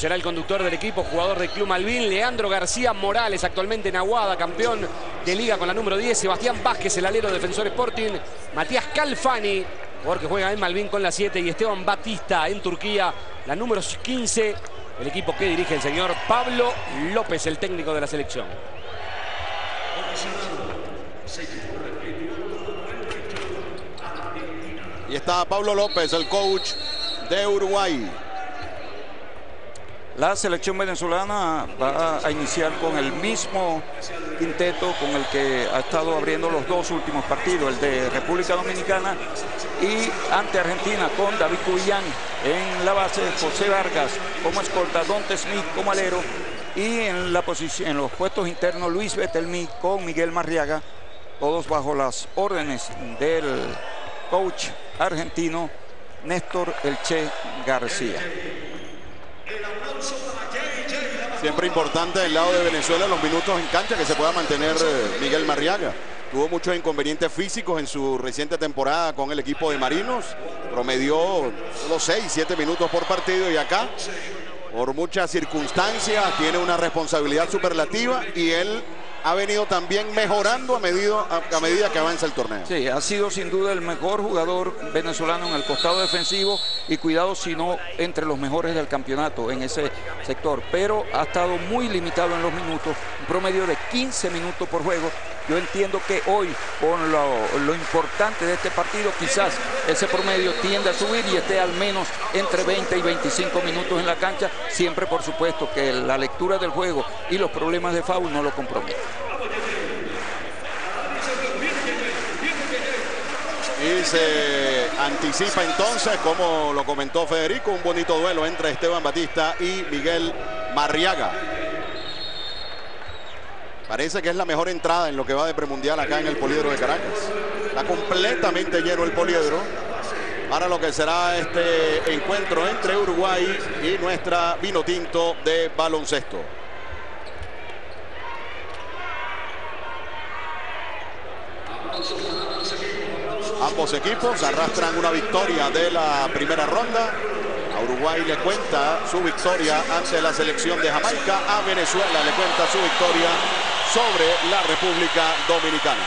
Será el conductor del equipo, jugador del Club Malvin, Leandro García Morales, actualmente en Aguada, campeón de liga con la número 10, Sebastián Vázquez, el alero defensor Sporting, Matías Calfani, jugador que juega en Malvin con la 7, y Esteban Batista en Turquía, la número 15, el equipo que dirige el señor Pablo López, el técnico de la selección. Y está Pablo López, el coach de Uruguay. La selección venezolana va a iniciar con el mismo quinteto con el que ha estado abriendo los dos últimos partidos, el de República Dominicana y ante Argentina con David Cubillán en la base, José Vargas como escolta, Dante Smith como alero y en, la posición, en los puestos internos Luis Betelmi con Miguel Marriaga, todos bajo las órdenes del coach argentino Néstor Elche García. Siempre importante del lado de Venezuela los minutos en cancha que se pueda mantener eh, Miguel Marriaga. Tuvo muchos inconvenientes físicos en su reciente temporada con el equipo de Marinos. Promedió los 6, 7 minutos por partido y acá, por muchas circunstancias, tiene una responsabilidad superlativa y él ha venido también mejorando a medida, que avanza el torneo. Sí, ha sido sin duda el mejor jugador venezolano en el costado defensivo y cuidado si no entre los mejores del campeonato en ese sector, pero ha estado muy limitado en los minutos, un promedio de 15 minutos por juego. Yo entiendo que hoy, con lo, importante de este partido, quizás ese promedio tiende a subir y esté al menos entre 20 y 25 minutos en la cancha, siempre por supuesto que la lectura del juego y los problemas de foul no lo comprometen. Y se anticipa entonces, como lo comentó Federico, un bonito duelo entre Esteban Batista y Miguel Marriaga. Parece que es la mejor entrada en lo que va de premundial acá en el Poliedro de Caracas. Está completamente lleno el Poliedro para lo que será este encuentro entre Uruguay y nuestra vino tinto de baloncesto. Ambos equipos arrastran una victoria de la primera ronda. Uruguay le cuenta su victoria ante la selección de Jamaica. A Venezuela le cuenta su victoria sobre la República Dominicana.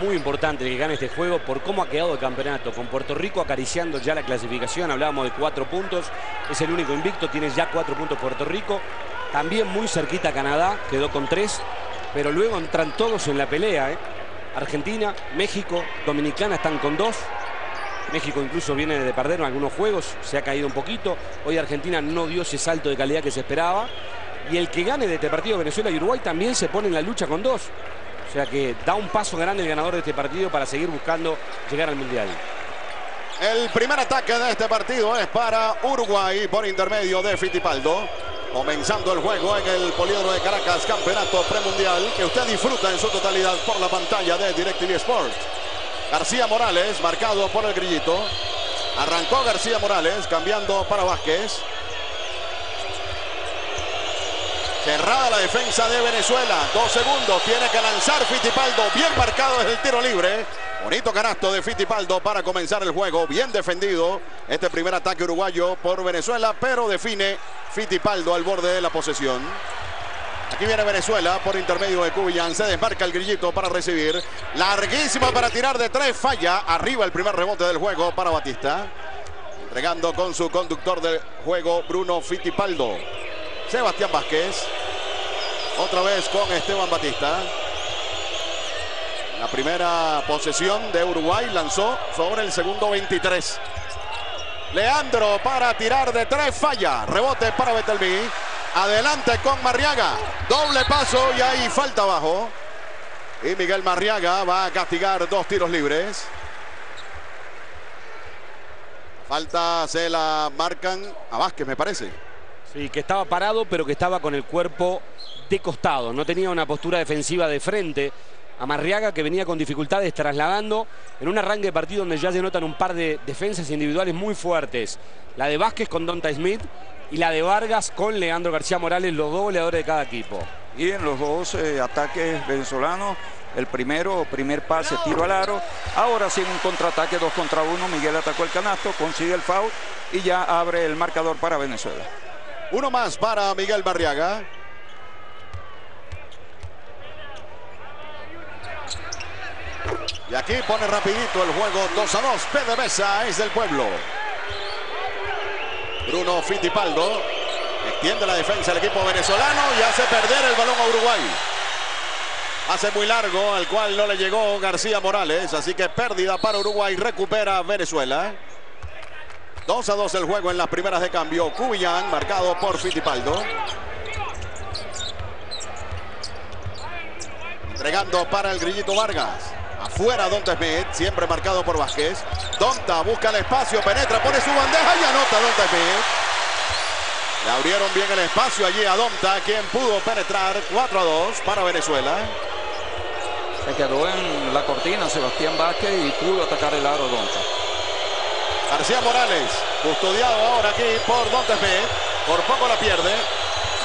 Muy importante que gane este juego por cómo ha quedado el campeonato. Con Puerto Rico acariciando ya la clasificación. Hablábamos de cuatro puntos. Es el único invicto. Tiene ya cuatro puntos Puerto Rico. También muy cerquita Canadá, quedó con tres, pero luego entran todos en la pelea. ¿eh? Argentina, México, Dominicana están con dos. México incluso viene de perder en algunos juegos, se ha caído un poquito. Hoy Argentina no dio ese salto de calidad que se esperaba. Y el que gane de este partido, Venezuela y Uruguay, también se pone en la lucha con dos. O sea que da un paso grande el ganador de este partido para seguir buscando llegar al Mundial. El primer ataque de este partido es para Uruguay por intermedio de Fitipaldo. Comenzando el juego en el Poliedro de Caracas, campeonato premundial que usted disfruta en su totalidad por la pantalla de DirecTV Sports. García Morales, marcado por el grillito. Arrancó García Morales, cambiando para Vázquez. Cerrada la defensa de Venezuela. Dos segundos. Tiene que lanzar Fitipaldo. Bien marcado desde el tiro libre. Bonito canasto de Fitipaldo para comenzar el juego. Bien defendido este primer ataque uruguayo por Venezuela, pero define Fitipaldo al borde de la posesión. Aquí viene Venezuela por intermedio de Cubillán. Se desmarca el grillito para recibir. Larguísimo para tirar de tres. Falla. Arriba el primer rebote del juego para Batista. Entregando con su conductor del juego, Bruno Fitipaldo. Sebastián Vázquez. Otra vez con Esteban Batista. La primera posesión de Uruguay lanzó sobre el segundo 23. Leandro para tirar de tres, falla. Rebote para Betelmi. Adelante con Marriaga. Doble paso y ahí falta abajo. Y Miguel Marriaga va a castigar dos tiros libres. Falta se la marcan a Vázquez, me parece. Sí, que estaba parado, pero que estaba con el cuerpo de costado. No tenía una postura defensiva de frente a Marriaga que venía con dificultades trasladando en un arranque de partido donde ya se notan un par de defensas individuales muy fuertes. La de Vázquez con Donta Smith y la de Vargas con Leandro García Morales, los dos goleadores de cada equipo. Y en los dos eh, ataques venezolanos El primero, primer pase, tiro al aro. Ahora sí, un contraataque, dos contra uno. Miguel atacó el canasto, consigue el foul y ya abre el marcador para Venezuela. Uno más para Miguel Barriaga. Y aquí pone rapidito el juego 2 a 2. PDVSA es del pueblo. Bruno Fittipaldo extiende la defensa del equipo venezolano y hace perder el balón a Uruguay. Hace muy largo, al cual no le llegó García Morales. Así que pérdida para Uruguay. Recupera Venezuela. 2 a 2 el juego en las primeras de cambio. Cubillán marcado por Fittipaldo. Entregando para el Grillito Vargas. Afuera Donta Smith, siempre marcado por Vázquez. Donta busca el espacio, penetra, pone su bandeja y anota Donta Smith. Le abrieron bien el espacio allí a Donta, quien pudo penetrar 4 a 2 para Venezuela. Se quedó en la cortina Sebastián Vázquez y pudo atacar el aro Donta. García Morales, custodiado ahora aquí por Donta Smith. Por poco la pierde.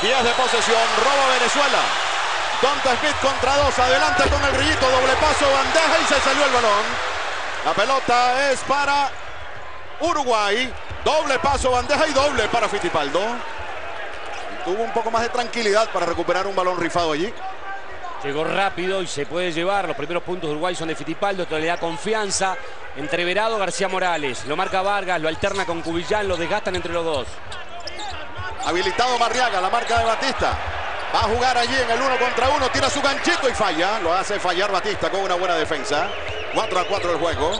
10 de posesión, robo Venezuela. Donta Smith contra dos, adelante con el grillito, doble paso, bandeja y se salió el balón. La pelota es para Uruguay. Doble paso, bandeja y doble para Fittipaldo. tuvo un poco más de tranquilidad para recuperar un balón rifado allí. Llegó rápido y se puede llevar. Los primeros puntos de Uruguay son de Fittipaldo. Esto le da confianza. Entreverado García Morales. Lo marca Vargas, lo alterna con Cubillán, lo desgastan entre los dos. Habilitado Marriaga, la marca de Batista. Va a jugar allí en el uno contra uno. Tira su ganchito y falla. Lo hace fallar Batista con una buena defensa. 4 a 4 el juego.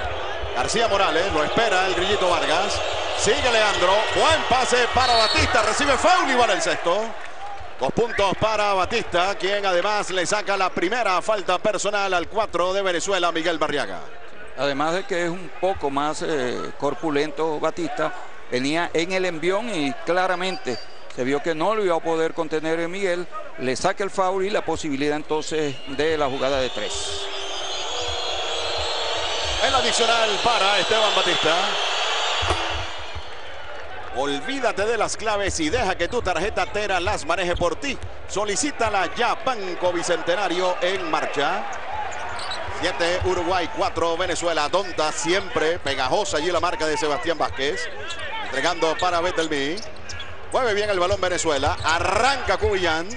García Morales lo espera el Grillito Vargas. Sigue Leandro. Buen pase para Batista. Recibe foul y vale el sexto. Dos puntos para Batista, quien además le saca la primera falta personal al 4 de Venezuela, Miguel Barriaga. Además de que es un poco más eh, corpulento Batista, venía en el envión y claramente se vio que no lo iba a poder contener Miguel, le saca el foul y la posibilidad entonces de la jugada de tres. El adicional para Esteban Batista. Olvídate de las claves y deja que tu tarjeta Tera las maneje por ti. Solicítala ya, Banco Bicentenario en marcha. 7 Uruguay, 4 Venezuela. Donta siempre pegajosa allí la marca de Sebastián Vázquez. Entregando para Betelmi. Mueve bien el balón Venezuela. Arranca Cubillán.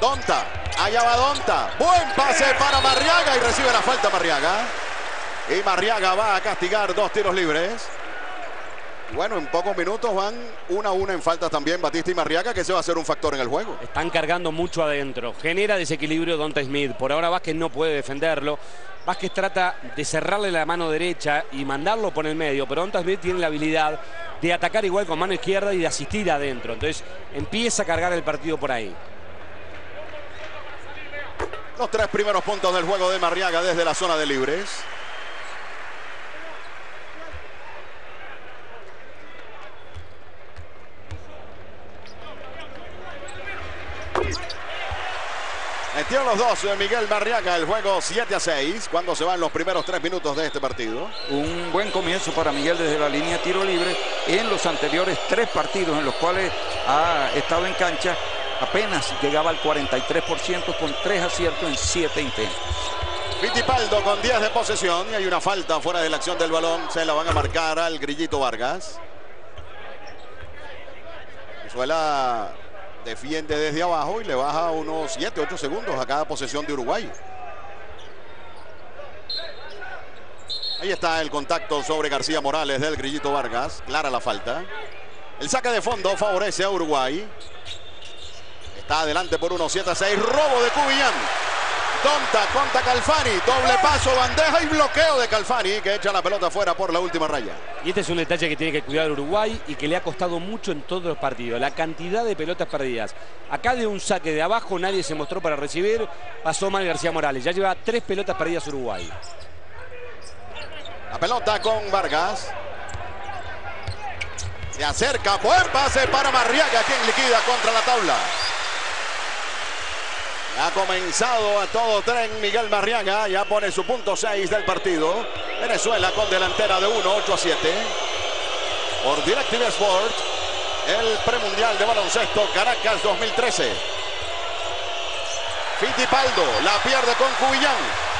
Donta. Allá va Donta. Buen pase para Marriaga y recibe la falta Marriaga. Y Marriaga va a castigar dos tiros libres. Bueno, en pocos minutos van una a una en falta también Batista y Marriaga, que se va a ser un factor en el juego. Están cargando mucho adentro. Genera desequilibrio Donta Smith. Por ahora Vázquez no puede defenderlo. Vázquez trata de cerrarle la mano derecha y mandarlo por el medio, pero Donta Smith tiene la habilidad de atacar igual con mano izquierda y de asistir adentro. Entonces empieza a cargar el partido por ahí. Los tres primeros puntos del juego de Marriaga desde la zona de libres. Metió los dos eh, Miguel Barriaga el juego 7 a 6 cuando se van los primeros tres minutos de este partido. Un buen comienzo para Miguel desde la línea tiro libre en los anteriores tres partidos en los cuales ha estado en cancha. Apenas llegaba al 43% con tres aciertos en siete intentos. Vitipaldo con 10 de posesión y hay una falta fuera de la acción del balón. Se la van a marcar al Grillito Vargas. Venezuela defiende desde abajo y le baja unos 7, 8 segundos a cada posesión de Uruguay. Ahí está el contacto sobre García Morales del Grillito Vargas. Clara la falta. El saque de fondo favorece a Uruguay. Está adelante por unos 7 a 6. Robo de Cubillán. Donta contra Calfani. Doble paso, bandeja y bloqueo de Calfani que echa la pelota fuera por la última raya. Y este es un detalle que tiene que cuidar Uruguay y que le ha costado mucho en todos los partidos. La cantidad de pelotas perdidas. Acá de un saque de abajo nadie se mostró para recibir. Pasó mal García Morales. Ya lleva tres pelotas perdidas Uruguay. La pelota con Vargas. Se acerca. Buen pase para Marriaga quien liquida contra la tabla. Ha comenzado a todo tren Miguel Marriaga. Ya pone su punto 6 del partido. Venezuela con delantera de 1, 8 a 7. Por Directive Sport. El premundial de baloncesto Caracas 2013. Fittipaldo la pierde con Cubillán.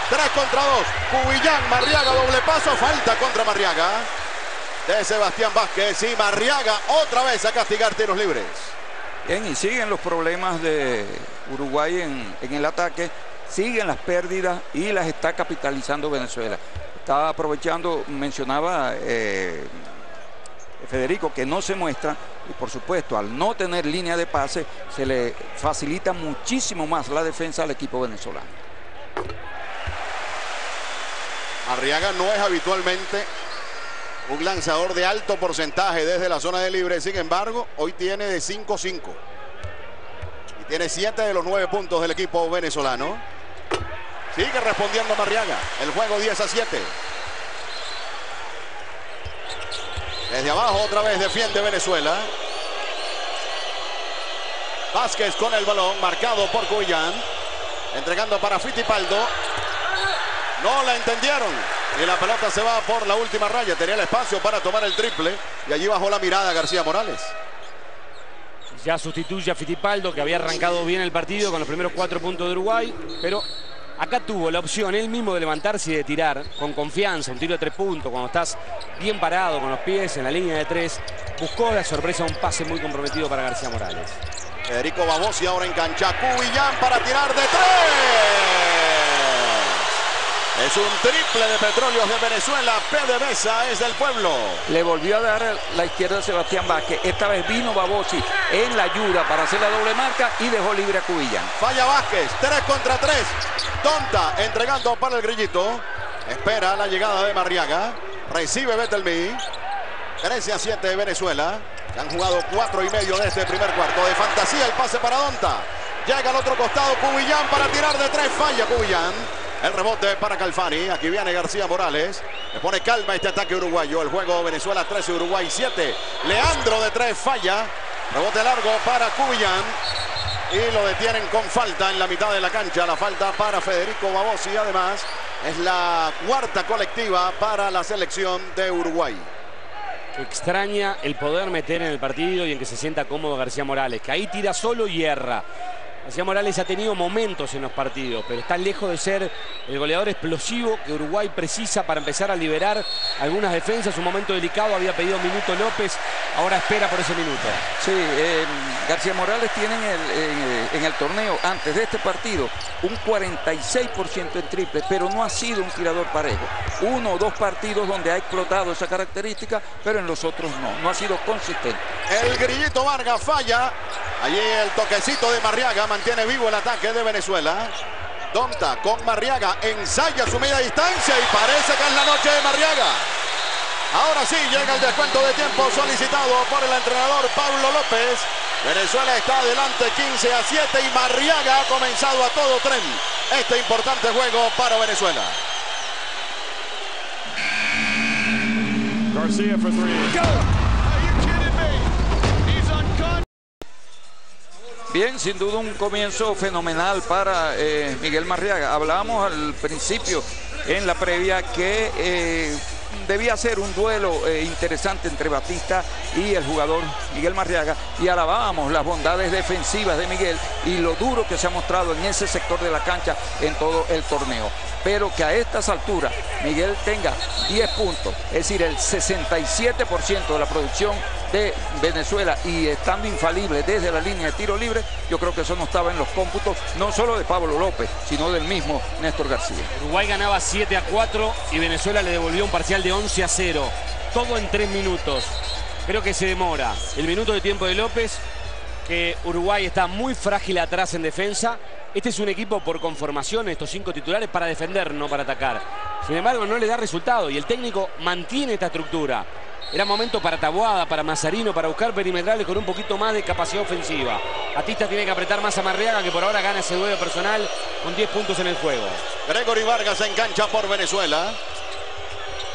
3 contra 2. Cubillán, Marriaga, doble paso. Falta contra Marriaga. De Sebastián Vázquez y Marriaga otra vez a castigar tiros libres. Bien, y siguen los problemas de Uruguay en, en el ataque. Siguen las pérdidas y las está capitalizando Venezuela. Está aprovechando, mencionaba eh, Federico, que no se muestra y por supuesto al no tener línea de pase se le facilita muchísimo más la defensa al equipo venezolano. Arriaga no es habitualmente un lanzador de alto porcentaje desde la zona de libre, sin embargo, hoy tiene de 5-5. Y tiene 7 de los 9 puntos del equipo venezolano. Sigue respondiendo Marriaga. El juego 10 a 7. Desde abajo otra vez defiende Venezuela. Vázquez con el balón, marcado por Cuyán. Entregando para Fittipaldo. No la entendieron. Y la pelota se va por la última raya. Tenía el espacio para tomar el triple. Y allí bajó la mirada García Morales. Ya sustituye a Fittipaldo, que había arrancado bien el partido con los primeros cuatro puntos de Uruguay. Pero acá tuvo la opción él mismo de levantarse y de tirar con confianza. Un tiro de tres puntos cuando estás bien parado con los pies en la línea de tres. Buscó la sorpresa un pase muy comprometido para García Morales. Federico Babosi ahora en cancha. Cubillán para tirar de tres. Es un triple de petróleos de Venezuela. PDVSA es del pueblo. Le volvió a dar la izquierda a Sebastián Vázquez. Esta vez vino Babosi en la ayuda para hacer la doble marca y dejó libre a Cubillán. Falla Vázquez. 3 contra 3. Tonta entregando para el grillito. Espera la llegada de Marriaga. Recibe Betelmi. 13 a 7 de Venezuela. Han jugado 4 y medio de este primer cuarto. De fantasía el pase para Donta. Llega al otro costado Cubillán para tirar de 3. Falla Cubillán. El rebote para Calfani. Aquí viene García Morales. Le pone calma este ataque uruguayo. El juego Venezuela 13, Uruguay 7. Leandro de 3 falla. Rebote largo para Cubillán. Y lo detienen con falta en la mitad de la cancha. La falta para Federico Babosi. Además, es la cuarta colectiva para la selección de Uruguay. Extraña el poder meter en el partido y en que se sienta cómodo García Morales, que ahí tira solo y erra. García Morales ha tenido momentos en los partidos, pero está lejos de ser el goleador explosivo que Uruguay precisa para empezar a liberar algunas defensas. Un momento delicado, había pedido minuto López, ahora espera por ese minuto. Sí, eh, García Morales tiene en el, en, en el, torneo, antes de este partido, un 46% en triple, pero no ha sido un tirador parejo. Uno o dos partidos donde ha explotado esa característica, pero en los otros no, no ha sido consistente. El grillito Vargas falla. Allí el toquecito de Marriaga mantiene vivo el ataque de Venezuela. Donta con Marriaga, ensaya su media distancia y parece que es la noche de Marriaga. Ahora sí llega el descuento de tiempo solicitado por el entrenador Pablo López. Venezuela está adelante 15 a 7 y Marriaga ha comenzado a todo tren este importante juego para Venezuela. Garcia for three. Go! Bien, sin duda un comienzo fenomenal para eh, Miguel Marriaga. Hablábamos al principio en la previa que eh, debía ser un duelo eh, interesante entre Batista y el jugador Miguel Marriaga y alabábamos las bondades defensivas de Miguel y lo duro que se ha mostrado en ese sector de la cancha en todo el torneo. Pero que a estas alturas Miguel tenga 10 puntos, es decir, el 67% de la producción de Venezuela y estando infalible desde la línea de tiro libre, yo creo que eso no estaba en los cómputos, no solo de Pablo López, sino del mismo Néstor García. Uruguay ganaba 7 a 4 y Venezuela le devolvió un parcial de 11 a 0. Todo en 3 minutos. Creo que se demora. El minuto de tiempo de López, que Uruguay está muy frágil atrás en defensa. Este es un equipo por conformación, estos cinco titulares, para defender, no para atacar. Sin embargo, no le da resultado y el técnico mantiene esta estructura. Era momento para Tabuada, para Mazarino, para buscar perimetrales con un poquito más de capacidad ofensiva. Batista tiene que apretar más a Marriaga, que por ahora gana ese duelo personal con 10 puntos en el juego. Gregory Vargas engancha por Venezuela.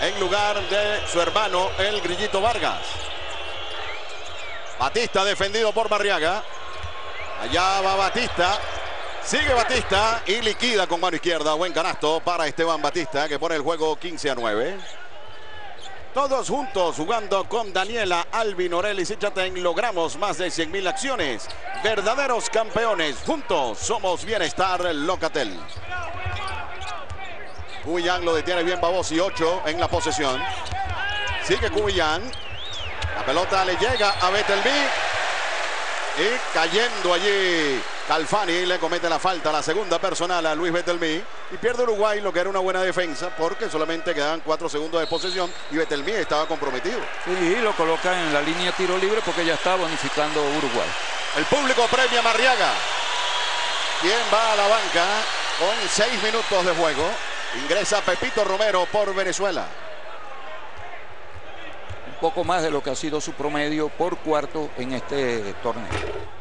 En lugar de su hermano, el Grillito Vargas. Batista defendido por Marriaga. Allá va Batista. Sigue Batista y liquida con mano izquierda. Buen canasto para Esteban Batista que pone el juego 15 a 9. Todos juntos jugando con Daniela, Alvin, Orelis y Chatén logramos más de 100 mil acciones. Verdaderos campeones. Juntos somos Bienestar Locatel. Cubillán lo detiene bien Babosi, 8 en la posesión. Sigue Cubillán. La pelota le llega a Betelby. Y cayendo allí Calfani le comete la falta, la segunda personal a Luis Betelmí y pierde Uruguay lo que era una buena defensa porque solamente quedaban cuatro segundos de posesión y Betelmí estaba comprometido. Sí, lo coloca en la línea tiro libre porque ya está bonificando Uruguay. El público premia a Marriaga, quien va a la banca con seis minutos de juego. Ingresa Pepito Romero por Venezuela. Un poco más de lo que ha sido su promedio por cuarto en este torneo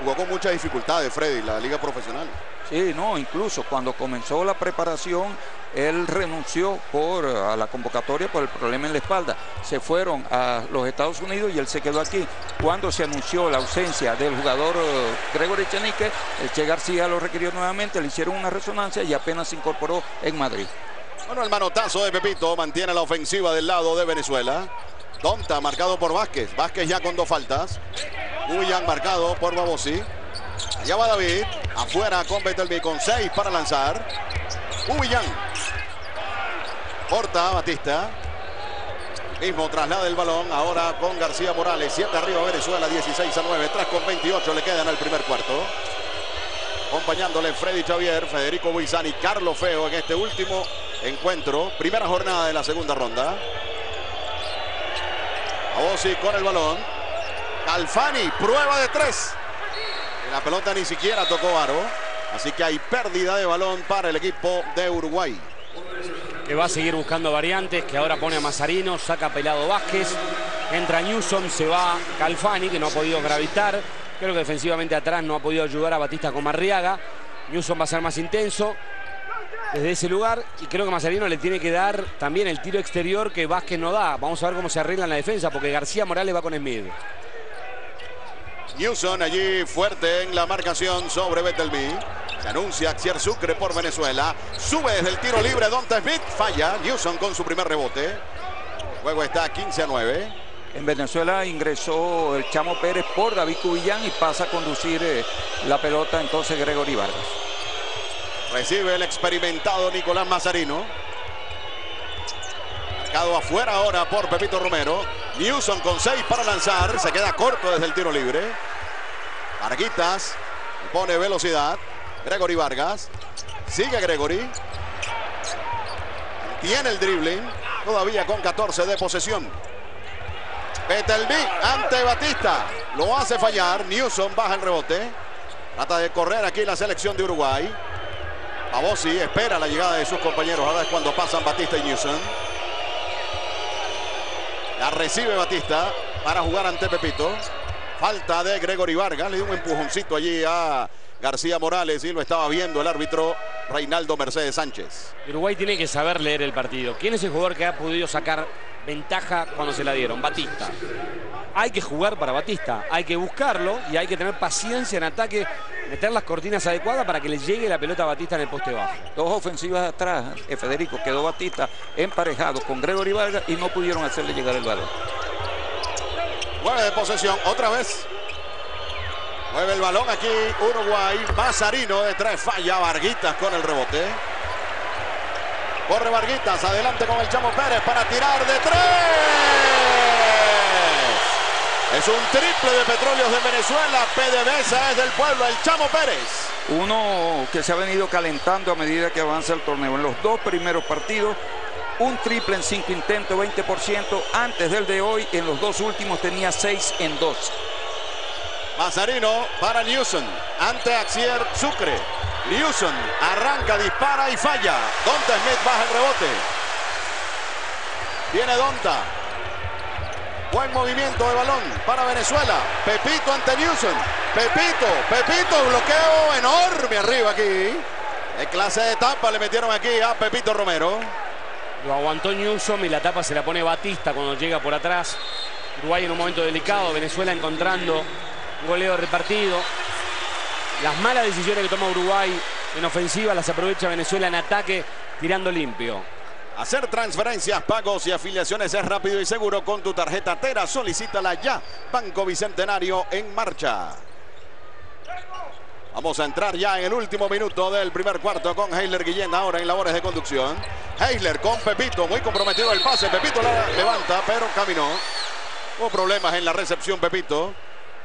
jugó con mucha dificultad de Freddy, la liga profesional. Sí, no, incluso cuando comenzó la preparación, él renunció por, a la convocatoria por el problema en la espalda. Se fueron a los Estados Unidos y él se quedó aquí. Cuando se anunció la ausencia del jugador eh, Gregory Chenique, el Che García lo requirió nuevamente, le hicieron una resonancia y apenas se incorporó en Madrid. Bueno, el manotazo de Pepito mantiene la ofensiva del lado de Venezuela. Donta marcado por Vázquez. Vázquez ya con dos faltas. Uyan marcado por Babosi. Allá va David. Afuera con Betelby con seis para lanzar. Uyan. Corta Batista. Mismo traslada el balón. Ahora con García Morales. 7 arriba Venezuela. 16 a 9. 3 con 28 le quedan al primer cuarto. Acompañándole Freddy Xavier, Federico Buizani, Carlos Feo en este último encuentro. Primera jornada de la segunda ronda. Aosi con el balón. Calfani, prueba de tres. la pelota ni siquiera tocó aro. Así que hay pérdida de balón para el equipo de Uruguay. Que va a seguir buscando variantes, que ahora pone a Mazarino, saca Pelado Vázquez. Entra Newsom, se va Calfani, que no ha podido gravitar. Creo que defensivamente atrás no ha podido ayudar a Batista con Marriaga. Newsom va a ser más intenso desde ese lugar y creo que Mazarino le tiene que dar también el tiro exterior que Vázquez no da. Vamos a ver cómo se arregla en la defensa porque García Morales va con Smith. Newson allí fuerte en la marcación sobre Betelby. Se anuncia Axier Sucre por Venezuela. Sube desde el tiro libre Donta Smith. Falla. Newson con su primer rebote. El juego está 15 a 9. En Venezuela ingresó el Chamo Pérez por David Cubillán y pasa a conducir eh, la pelota entonces Gregory Vargas. Recibe el experimentado Nicolás Mazarino. Marcado afuera ahora por Pepito Romero. Newson con seis para lanzar. Se queda corto desde el tiro libre. Varguitas pone velocidad. Gregory Vargas. Sigue Gregory. Tiene el dribbling. Todavía con 14 de posesión. Betelby ante Batista. Lo hace fallar. Newson baja el rebote. Trata de correr aquí la selección de Uruguay. Babosi espera la llegada de sus compañeros. Ahora es cuando pasan Batista y Newson. La recibe Batista para jugar ante Pepito. Falta de Gregory Vargas. Le dio un empujoncito allí a García Morales y lo estaba viendo el árbitro Reinaldo Mercedes Sánchez. Uruguay tiene que saber leer el partido. ¿Quién es el jugador que ha podido sacar ventaja cuando se la dieron? Batista hay que jugar para Batista, hay que buscarlo y hay que tener paciencia en ataque, meter las cortinas adecuadas para que le llegue la pelota a Batista en el poste bajo. Dos ofensivas atrás, eh, Federico, quedó Batista emparejado con Gregory Vargas y no pudieron hacerle llegar el balón. Mueve de posesión, otra vez. Mueve el balón aquí Uruguay, Mazarino de tres, falla Varguitas con el rebote. Corre Varguitas, adelante con el Chamo Pérez para tirar de tres. Es un triple de Petróleos de Venezuela. PDVSA es del pueblo, el Chamo Pérez. Uno que se ha venido calentando a medida que avanza el torneo. En los dos primeros partidos, un triple en cinco intentos, 20%. Antes del de hoy, en los dos últimos tenía seis en dos. Mazarino para Newson. Ante Axier Sucre. Newson arranca, dispara y falla. Donta Smith baja el rebote. Viene Donta. Buen movimiento de balón para Venezuela. Pepito ante Newson. Pepito, Pepito, bloqueo enorme arriba aquí. En clase de tapa le metieron aquí a Pepito Romero. Lo aguantó Newsom y la tapa se la pone Batista cuando llega por atrás. Uruguay en un momento delicado. Venezuela encontrando un goleo repartido. Las malas decisiones que toma Uruguay en ofensiva las aprovecha Venezuela en ataque tirando limpio. Hacer transferencias, pagos y afiliaciones es rápido y seguro con tu tarjeta Tera. Solicítala ya. Banco Bicentenario en marcha. Vamos a entrar ya en el último minuto del primer cuarto con Heiler Guillén ahora en labores de conducción. Heiler con Pepito, muy comprometido el pase. Pepito la levanta, pero caminó. Hubo problemas en la recepción Pepito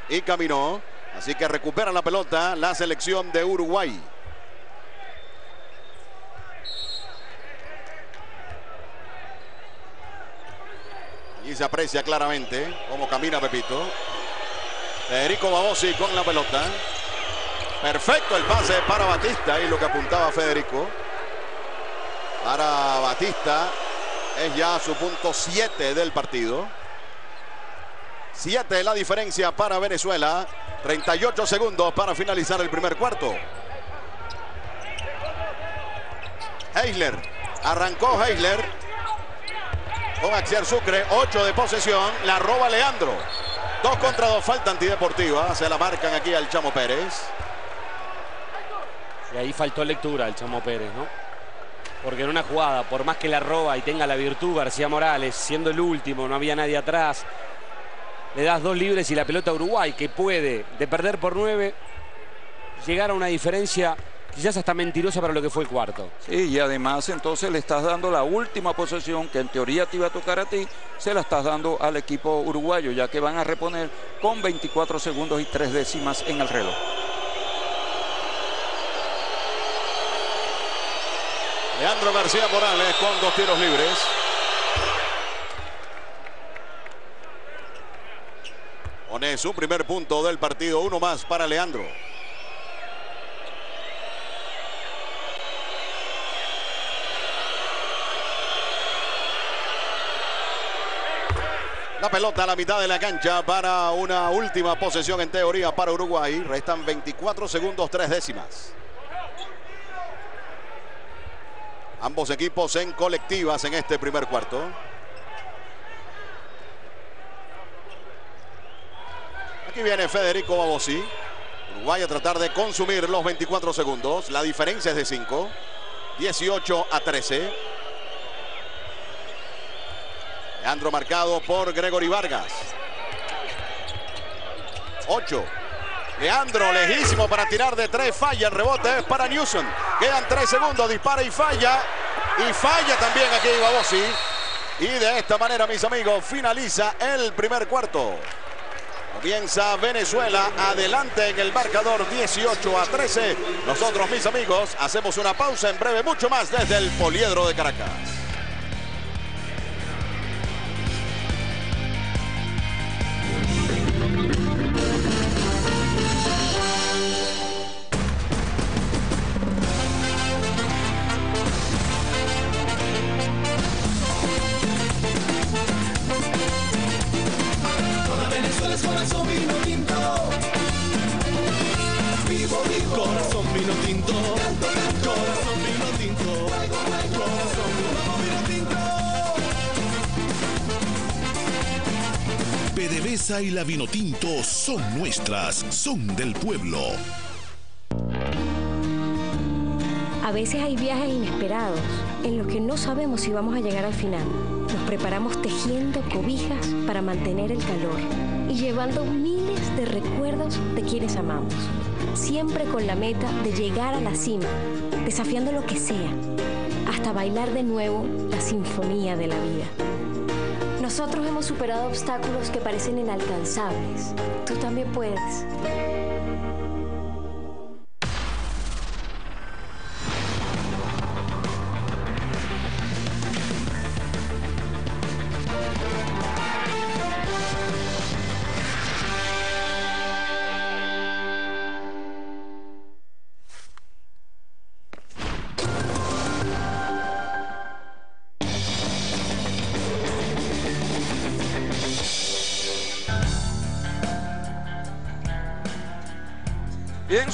y caminó. Así que recupera la pelota la selección de Uruguay. Y se aprecia claramente cómo camina Pepito. Federico Babosi con la pelota. Perfecto el pase para Batista y lo que apuntaba Federico. Para Batista es ya su punto 7 del partido. 7 la diferencia para Venezuela. 38 segundos para finalizar el primer cuarto. Heisler. Arrancó Heisler. Con Axiar Sucre. 8 de posesión. La roba Leandro. 2 contra 2. Falta antideportiva. Se la marcan aquí al Chamo Pérez. Y ahí faltó lectura el Chamo Pérez, ¿no? Porque en una jugada, por más que la roba y tenga la virtud García Morales, siendo el último, no había nadie atrás, le das dos libres y la pelota a Uruguay, que puede, de perder por nueve, llegar a una diferencia quizás hasta mentirosa para lo que fue el cuarto. Sí, y además entonces le estás dando la última posesión que en teoría te iba a tocar a ti, se la estás dando al equipo uruguayo, ya que van a reponer con 24 segundos y tres décimas en el reloj. Leandro García Morales con dos tiros libres. Pone su primer punto del partido, uno más para Leandro. La pelota a la mitad de la cancha para una última posesión en teoría para Uruguay. Restan 24 segundos, tres décimas. Ambos equipos en colectivas en este primer cuarto. Aquí viene Federico Babosi. Uruguay a tratar de consumir los 24 segundos. La diferencia es de 5. 18 a 13. Leandro marcado por Gregory Vargas. 8. Leandro lejísimo para tirar de tres. Falla el rebote es para Newsom. Quedan tres segundos. Dispara y falla. Y falla también aquí Babosi. Y de esta manera, mis amigos, finaliza el primer cuarto. Comienza Venezuela adelante en el marcador 18 a 13. Nosotros, mis amigos, hacemos una pausa en breve, mucho más desde el Poliedro de Caracas. PDVSA y la Vinotinto son nuestras, son del pueblo. A veces hay viajes inesperados en los que no sabemos si vamos a llegar al final. Nos preparamos tejiendo cobijas para mantener el calor y llevando miles de recuerdos de quienes amamos. Siempre con la meta de llegar a la cima, desafiando lo que sea, hasta bailar de nuevo la sinfonía de la vida. Nosotros hemos superado obstáculos que parecen inalcanzables. Tú también puedes.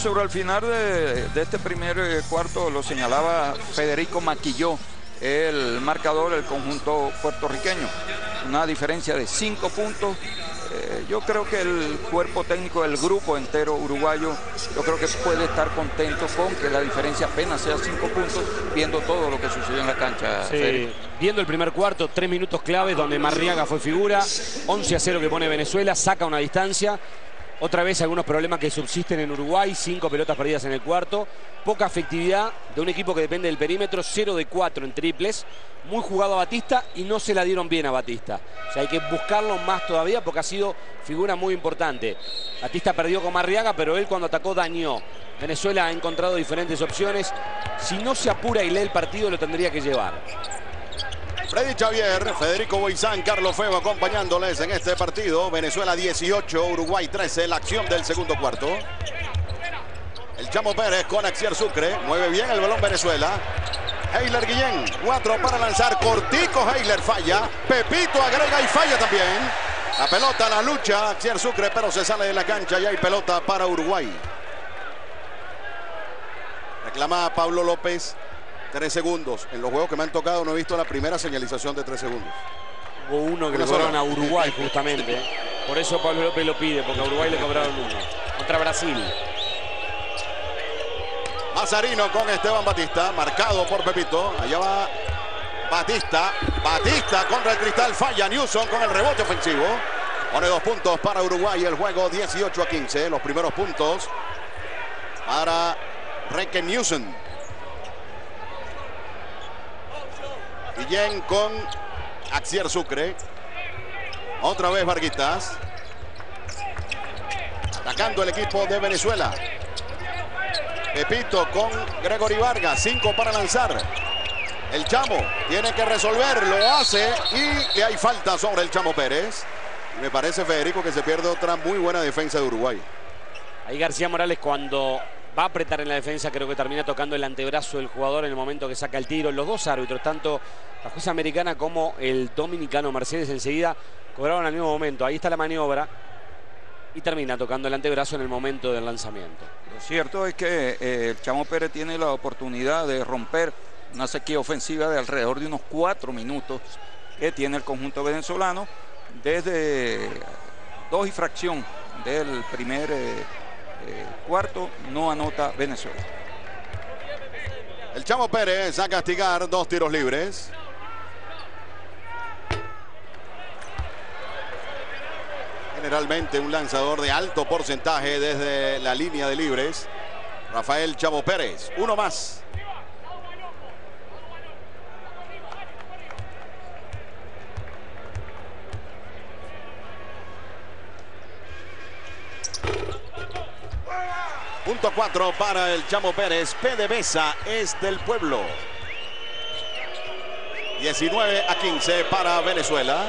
Sobre el final de, de este primer eh, cuarto lo señalaba Federico Maquilló, el marcador del conjunto puertorriqueño. Una diferencia de cinco puntos eh, yo creo que el cuerpo técnico del grupo entero uruguayo, yo creo que puede estar contento con que la diferencia apenas sea cinco puntos, viendo todo lo que sucedió en la cancha. Sí, viendo el primer cuarto, tres minutos claves donde Marriaga fue figura, 11 a 0 que pone Venezuela, saca una distancia. Otra vez algunos problemas que subsisten en Uruguay, cinco pelotas perdidas en el cuarto, poca efectividad de un equipo que depende del perímetro, 0 de 4 en triples, muy jugado a Batista y no se la dieron bien a Batista. O sea, hay que buscarlo más todavía porque ha sido figura muy importante. Batista perdió con Marriaga, pero él cuando atacó dañó. Venezuela ha encontrado diferentes opciones. Si no se apura y lee el partido, lo tendría que llevar. Freddy Xavier, Federico Boizán, Carlos Feo acompañándoles en este partido. Venezuela 18, Uruguay 13, la acción del segundo cuarto. El Chamo Pérez con Axier Sucre, mueve bien el balón Venezuela. Heiler Guillén, 4 para lanzar, cortico Heiler falla. Pepito agrega y falla también. La pelota, la lucha, Axier Sucre, pero se sale de la cancha y hay pelota para Uruguay. Reclama Pablo López. Tres segundos. En los juegos que me han tocado no he visto la primera señalización de tres segundos. Hubo uno que le cobraron a Uruguay justamente. Por eso Pablo López lo pide, porque a Uruguay le cobraron uno. Contra Brasil. Mazarino con Esteban Batista, marcado por Pepito. Allá va Batista. Batista contra el cristal, falla Newson con el rebote ofensivo. Pone dos puntos para Uruguay, el juego 18 a 15. Los primeros puntos para Reque Newson. Guillén con Axier Sucre. Otra vez Varguitas. Atacando el equipo de Venezuela. Pepito con Gregory Vargas, cinco para lanzar. El Chamo tiene que resolver, lo hace y le hay falta sobre el Chamo Pérez. Me parece, Federico, que se pierde otra muy buena defensa de Uruguay. Ahí García Morales cuando va a apretar en la defensa creo que termina tocando el antebrazo del jugador en el momento que saca el tiro. Los dos árbitros, tanto la jueza americana como el dominicano Mercedes enseguida cobraron al mismo momento. Ahí está la maniobra y termina tocando el antebrazo en el momento del lanzamiento. Lo cierto es que eh, el Chamo Pérez tiene la oportunidad de romper una sequía ofensiva de alrededor de unos cuatro minutos que tiene el conjunto venezolano desde dos y fracción del primer eh, cuarto no anota Venezuela. El Chamo Pérez a castigar dos tiros libres. Generalmente un lanzador de alto porcentaje desde la línea de libres. Rafael Chavo Pérez, uno más. Punto cuatro para el Chamo Pérez. PDVSA es del pueblo. 19 a 15 para Venezuela.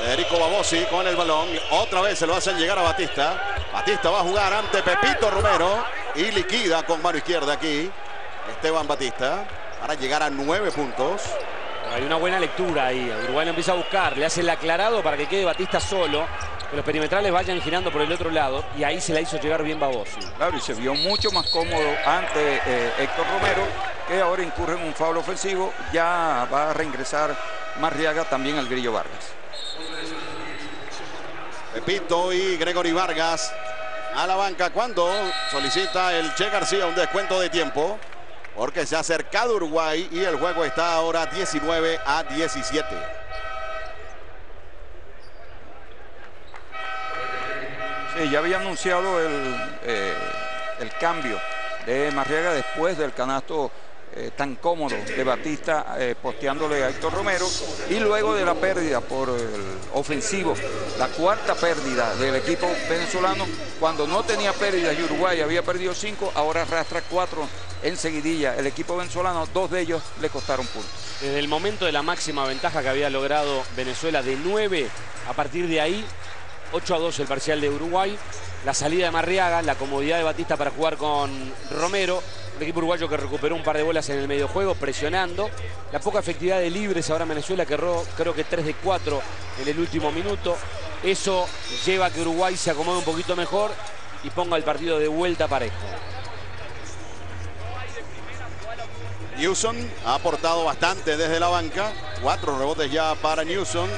Federico Babosi con el balón. Otra vez se lo hacen llegar a Batista. Batista va a jugar ante Pepito Romero. Y liquida con mano izquierda aquí. Esteban Batista. Para llegar a nueve puntos. Hay una buena lectura ahí. Uruguay lo empieza a buscar, le hace el aclarado para que quede Batista solo, que los perimetrales vayan girando por el otro lado y ahí se la hizo llegar bien Babosi. Claro, y se vio mucho más cómodo ante eh, Héctor Romero, que ahora incurre en un foul ofensivo. Ya va a reingresar Marriaga también al Grillo Vargas. Pepito y Gregory Vargas a la banca cuando solicita el Che García un descuento de tiempo. Porque se ha acercado Uruguay y el juego está ahora 19 a 17. Sí, ya había anunciado el, eh, el cambio de Marriaga después del canasto eh, tan cómodo de Batista eh, posteándole a Héctor Romero y luego de la pérdida por el ofensivo, la cuarta pérdida del equipo venezolano, cuando no tenía pérdidas y Uruguay había perdido cinco, ahora arrastra cuatro en seguidilla. El equipo venezolano, dos de ellos le costaron puntos. Desde el momento de la máxima ventaja que había logrado Venezuela de 9, a partir de ahí, 8 a 2 el parcial de Uruguay, la salida de Marriaga, la comodidad de Batista para jugar con Romero, un equipo uruguayo que recuperó un par de bolas en el medio juego, presionando, la poca efectividad de libres ahora en Venezuela, que erró creo que 3 de 4 en el último minuto, eso lleva a que Uruguay se acomode un poquito mejor y ponga el partido de vuelta parejo. Newson ha aportado bastante desde la banca. Cuatro rebotes ya para Newson.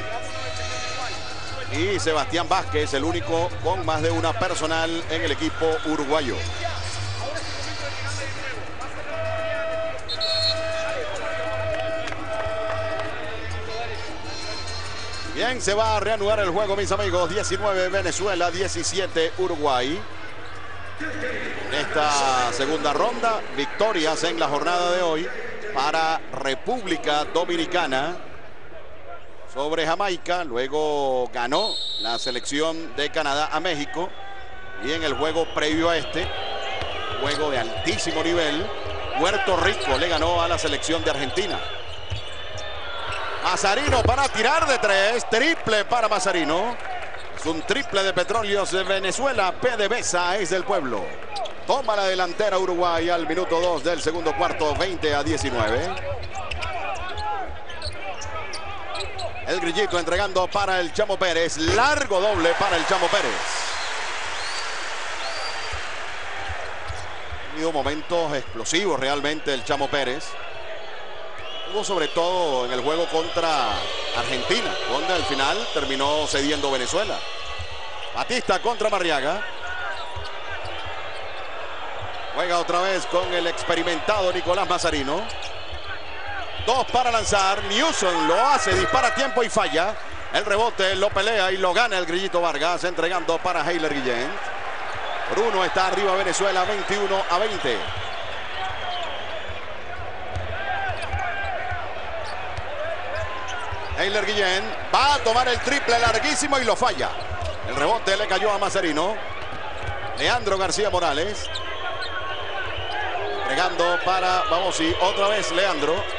Y Sebastián Vázquez, el único con más de una personal en el equipo uruguayo. Bien, se va a reanudar el juego, mis amigos. 19 Venezuela, 17 Uruguay. En esta segunda ronda, victorias en la jornada de hoy para República Dominicana sobre Jamaica. Luego ganó la selección de Canadá a México. Y en el juego previo a este, juego de altísimo nivel, Puerto Rico le ganó a la selección de Argentina. Mazarino para tirar de tres. Triple para Mazarino. Es un triple de petróleos de Venezuela. PDVSA es del pueblo. Toma la delantera Uruguay al minuto 2 del segundo cuarto, 20 a 19. El grillito entregando para el Chamo Pérez. Largo doble para el Chamo Pérez. Ha tenido momentos explosivos realmente el Chamo Pérez. Hubo sobre todo en el juego contra Argentina, donde al final terminó cediendo Venezuela. Batista contra Marriaga. Juega otra vez con el experimentado Nicolás Mazarino. Dos para lanzar. Newson lo hace, dispara a tiempo y falla. El rebote lo pelea y lo gana el Grillito Vargas, entregando para Heiler Guillén. Por uno está arriba Venezuela, 21 a 20. Heiler Guillén va a tomar el triple larguísimo y lo falla. El rebote le cayó a Mazarino. Leandro García Morales. Entregando para, vamos y otra vez Leandro.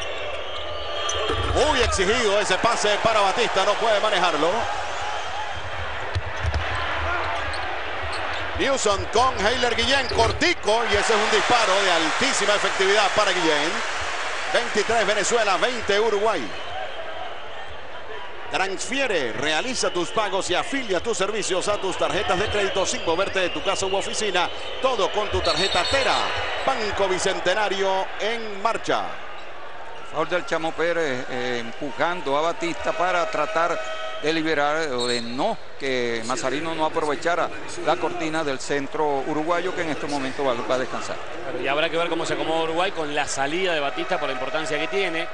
Muy exigido ese pase para Batista, no puede manejarlo. Newson con Heiler Guillén, cortico, y ese es un disparo de altísima efectividad para Guillén. 23 Venezuela, 20 Uruguay. Transfiere, realiza tus pagos y afilia tus servicios a tus tarjetas de crédito sin moverte de tu casa u oficina. Todo con tu tarjeta Tera. Banco Bicentenario en marcha. Favor del Chamo Pérez eh, empujando a Batista para tratar de liberar o de no que Mazarino no aprovechara la cortina del centro uruguayo que en este momento va, a descansar. Y habrá que ver cómo se acomoda Uruguay con la salida de Batista por la importancia que tiene.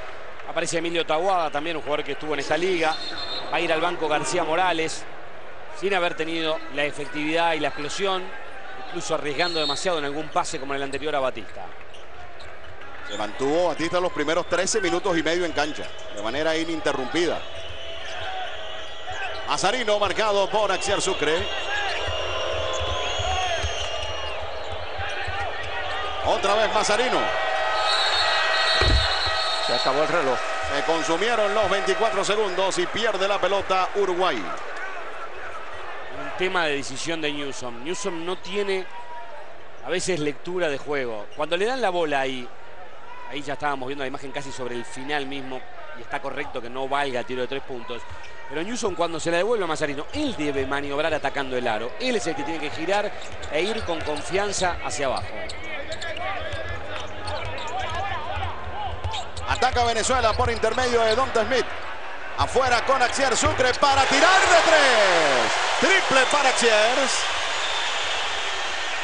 Aparece Emilio Taguada, también un jugador que estuvo en esta liga. Va a ir al banco García Morales, sin haber tenido la efectividad y la explosión, incluso arriesgando demasiado en algún pase como en el anterior a Batista. Se mantuvo Batista los primeros 13 minutos y medio en cancha, de manera ininterrumpida. Mazarino marcado por Axiar Sucre. Otra vez Mazarino. Se acabó el reloj. Se consumieron los 24 segundos y pierde la pelota Uruguay. Un tema de decisión de Newsom. Newsom no tiene a veces lectura de juego. Cuando le dan la bola ahí, ahí ya estábamos viendo la imagen casi sobre el final mismo, y está correcto que no valga el tiro de tres puntos. Pero Newsom cuando se la devuelve a Mazarino, él debe maniobrar atacando el aro. Él es el que tiene que girar e ir con confianza hacia abajo. Ataca Venezuela por intermedio de Donta Smith. Afuera con Axier Sucre para tirar de tres. Triple para Axiers.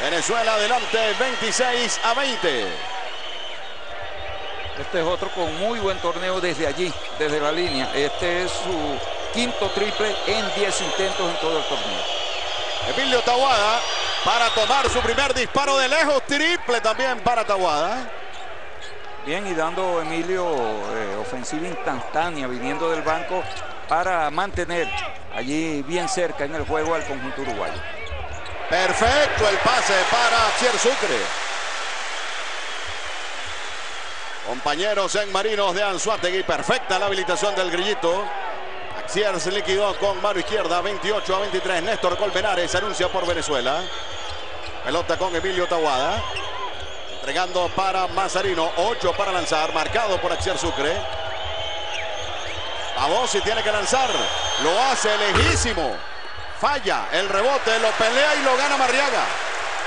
Venezuela adelante 26 a 20. Este es otro con muy buen torneo desde allí, desde la línea. Este es su quinto triple en 10 intentos en todo el torneo. Emilio Taguada para tomar su primer disparo de lejos. Triple también para Taguada. Bien, y dando Emilio eh, ofensiva instantánea, viniendo del banco para mantener allí bien cerca en el juego al conjunto uruguayo. Perfecto el pase para Axier Sucre. Compañeros en Marinos de Anzuategui, perfecta la habilitación del grillito. Axier se liquidó con mano izquierda, 28 a 23. Néstor Colmenares anuncia por Venezuela. Pelota con Emilio Taguada. Entregando para Mazarino, 8 para lanzar, marcado por Axier Sucre. Babossi tiene que lanzar, lo hace lejísimo. Falla el rebote, lo pelea y lo gana Marriaga.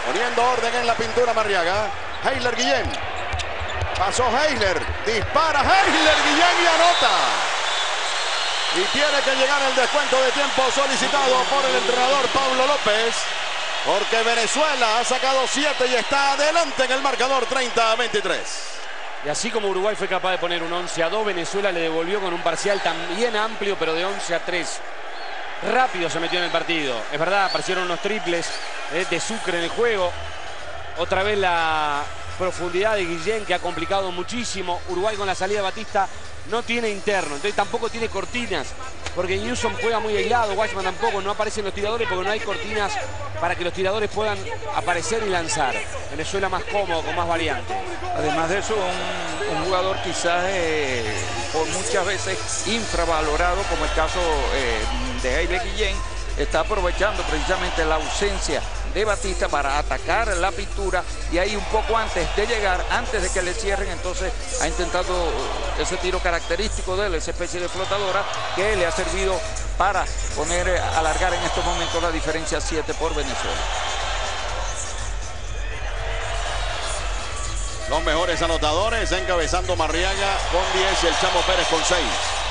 Poniendo orden en la pintura Marriaga. Heiler Guillén. Pasó Heiler. Dispara Heiler Guillén y anota. Y tiene que llegar el descuento de tiempo solicitado por el entrenador Pablo López. Porque Venezuela ha sacado 7 y está adelante en el marcador 30 a 23. Y así como Uruguay fue capaz de poner un 11 a 2, Venezuela le devolvió con un parcial también amplio, pero de 11 a 3. Rápido se metió en el partido. Es verdad, aparecieron unos triples eh, de Sucre en el juego. Otra vez la profundidad de Guillén que ha complicado muchísimo. Uruguay con la salida de Batista no tiene interno, entonces tampoco tiene cortinas. Porque Newsom juega muy aislado, Watchman tampoco, no aparecen los tiradores porque no hay cortinas para que los tiradores puedan aparecer y lanzar. Venezuela más cómodo, con más variantes. Además de eso, un, un jugador quizás eh, por muchas veces infravalorado, como el caso eh, de Aile Guillén, está aprovechando precisamente la ausencia de Batista para atacar la pintura y ahí un poco antes de llegar, antes de que le cierren, entonces ha intentado ese tiro característico de él, esa especie de flotadora que le ha servido para poner, eh, alargar en estos momentos la diferencia 7 por Venezuela. Los mejores anotadores encabezando Marriaga con 10 y el Chamo Pérez con 6.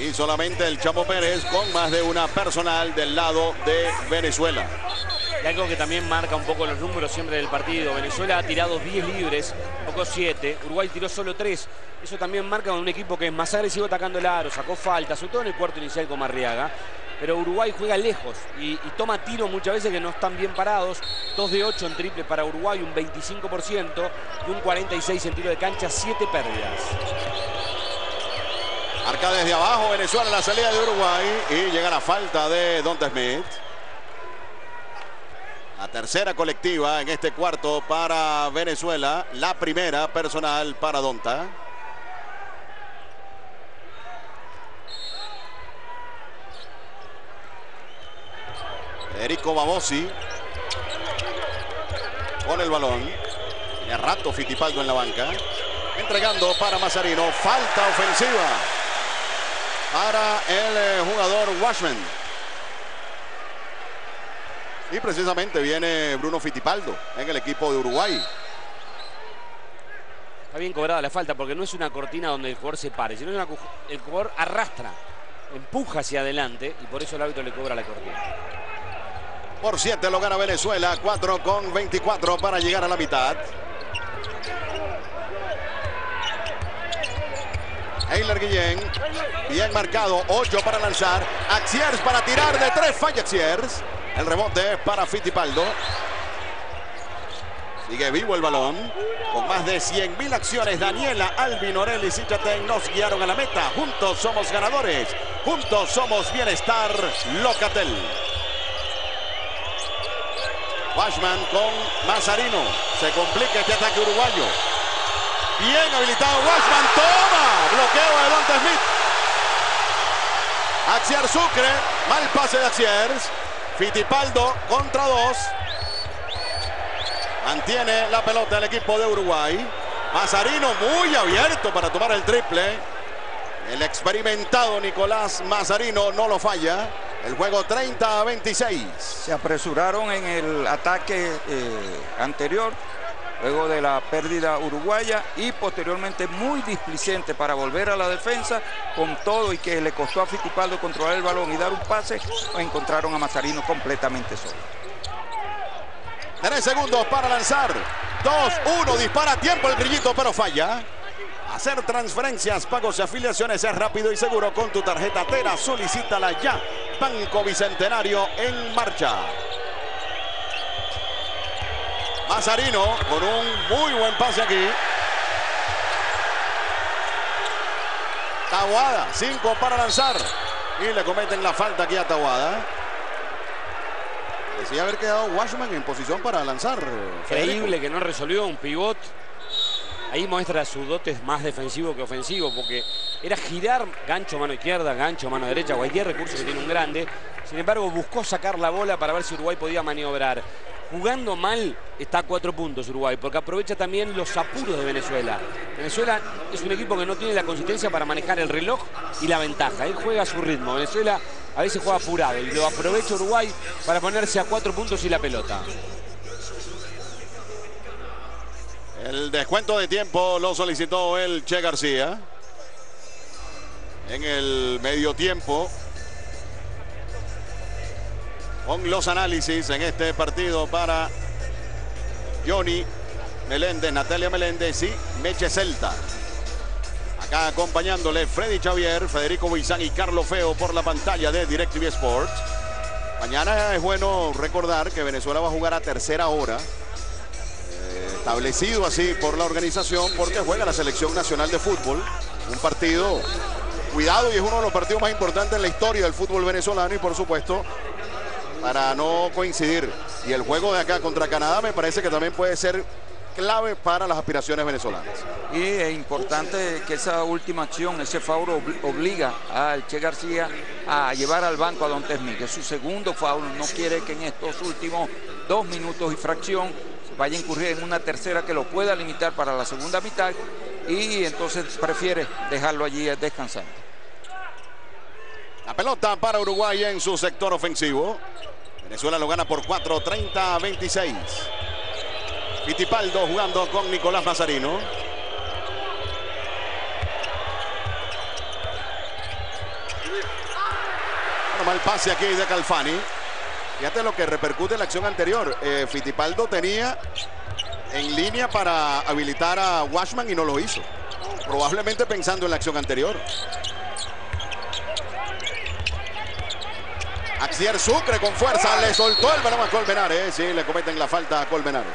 Y solamente el Chamo Pérez con más de una personal del lado de Venezuela. Y algo que también marca un poco los números siempre del partido. Venezuela ha tirado 10 libres, poco 7. Uruguay tiró solo 3. Eso también marca un equipo que es más agresivo atacando el aro, sacó falta, sobre todo en el cuarto inicial con Marriaga. Pero Uruguay juega lejos y, y toma tiros muchas veces que no están bien parados. 2 de 8 en triple para Uruguay, un 25% y un 46 en tiro de cancha, 7 pérdidas. Marca desde abajo Venezuela en la salida de Uruguay y llega la falta de Donta Smith. La tercera colectiva en este cuarto para Venezuela. La primera personal para Donta. Federico Babosi con el balón. De rato Fitipaldo en la banca. Entregando para Mazarino. Falta ofensiva para el eh, jugador Washman. Y precisamente viene Bruno Fitipaldo en el equipo de Uruguay. Está bien cobrada la falta porque no es una cortina donde el jugador se pare, sino es una, el jugador arrastra, empuja hacia adelante y por eso el árbitro le cobra la cortina. Por 7 lo gana Venezuela, 4 con 24 para llegar a la mitad. Eiler Guillén, bien marcado, 8 para lanzar. Axiers para tirar de 3, falla Axiers. El rebote para Fittipaldo. Sigue vivo el balón. Con más de 100.000 acciones, Daniela, Alvin, Orel y Sichaten nos guiaron a la meta. Juntos somos ganadores. Juntos somos bienestar Locatel. Washman con Mazarino. Se complica este ataque uruguayo. Bien habilitado Washman. Toma. Bloqueo de Dante Smith. Axier Sucre. Mal pase de Axiers. Fitipaldo contra dos. Mantiene la pelota el equipo de Uruguay. Mazarino muy abierto para tomar el triple. El experimentado Nicolás Mazarino no lo falla. El juego 30 a 26. Se apresuraron en el ataque eh, anterior, luego de la pérdida uruguaya y posteriormente muy displicente para volver a la defensa con todo y que le costó a Fittipaldo controlar el balón y dar un pase, encontraron a Mazarino completamente solo. Tres segundos para lanzar. 2-1, dispara a tiempo el grillito, pero falla. Hacer transferencias, pagos y afiliaciones es rápido y seguro con tu tarjeta Tera. Solicítala ya. Banco Bicentenario en marcha. Mazarino con un muy buen pase aquí. Taguada, 5 para lanzar. Y le cometen la falta aquí a Taguada. Decía haber quedado Washman en posición para lanzar. Increíble que no resolvió un pivot. Ahí muestra sus dotes más defensivo que ofensivo, porque era girar gancho mano izquierda, gancho mano derecha, cualquier recurso que tiene un grande. Sin embargo, buscó sacar la bola para ver si Uruguay podía maniobrar. Jugando mal está a cuatro puntos Uruguay, porque aprovecha también los apuros de Venezuela. Venezuela es un equipo que no tiene la consistencia para manejar el reloj y la ventaja. Él juega a su ritmo. Venezuela a veces juega apurado y lo aprovecha Uruguay para ponerse a cuatro puntos y la pelota. El descuento de tiempo lo solicitó el Che García. en el medio tiempo. Con los análisis en este partido para Johnny Meléndez, Natalia Meléndez y Meche Celta. Acá acompañándole Freddy Xavier, Federico Buizán y Carlos Feo por la pantalla de DirecTV Sports. Mañana es bueno recordar que Venezuela va a jugar a tercera hora, eh, establecido así por la organización, porque juega la Selección Nacional de Fútbol. Un partido cuidado y es uno de los partidos más importantes en la historia del fútbol venezolano y por supuesto para no coincidir. Y el juego de acá contra Canadá me parece que también puede ser clave para las aspiraciones venezolanas. Y es importante que esa última acción, ese foul obliga al Che García a llevar al banco a Don Tesmi, que es su segundo foul. No quiere que en estos últimos dos minutos y fracción vaya a incurrir en una tercera que lo pueda limitar para la segunda mitad y entonces prefiere dejarlo allí descansando. La pelota para Uruguay en su sector ofensivo. Venezuela lo gana por 4, 30 a 26. Fittipaldo jugando con Nicolás Mazarino. Mal pase aquí de Calfani. Fíjate lo que repercute en la acción anterior. Eh, Fittipaldo tenía en línea para habilitar a Washman y no lo hizo. Probablemente pensando en la acción anterior. Axier Sucre con fuerza, le soltó el balón a Colmenares. Sí, le cometen la falta a Colmenares.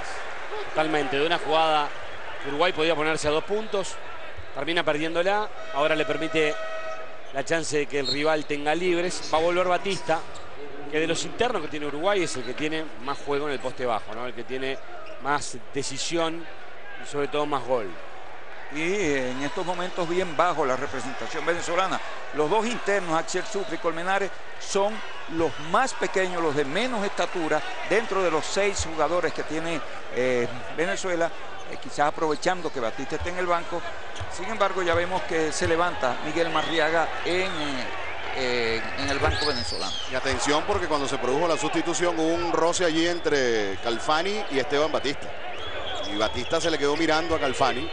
Totalmente, de una jugada Uruguay podía ponerse a dos puntos, termina perdiéndola, ahora le permite la chance de que el rival tenga libres, va a volver Batista, que de los internos que tiene Uruguay es el que tiene más juego en el poste bajo, el que tiene más decisión y sobre todo más gol. Y en estos momentos bien bajo la representación venezolana. Los dos internos, Axel Sucre y Colmenares, son los más pequeños, los de menos estatura, dentro de los seis jugadores que tiene eh, Venezuela, eh, quizás aprovechando que Batista esté en el banco. Sin embargo, ya vemos que se levanta Miguel Marriaga en, eh, en el banco venezolano. Y atención porque cuando se produjo la sustitución hubo un roce allí entre Calfani y Esteban Batista. Y Batista se le quedó mirando a Calfani.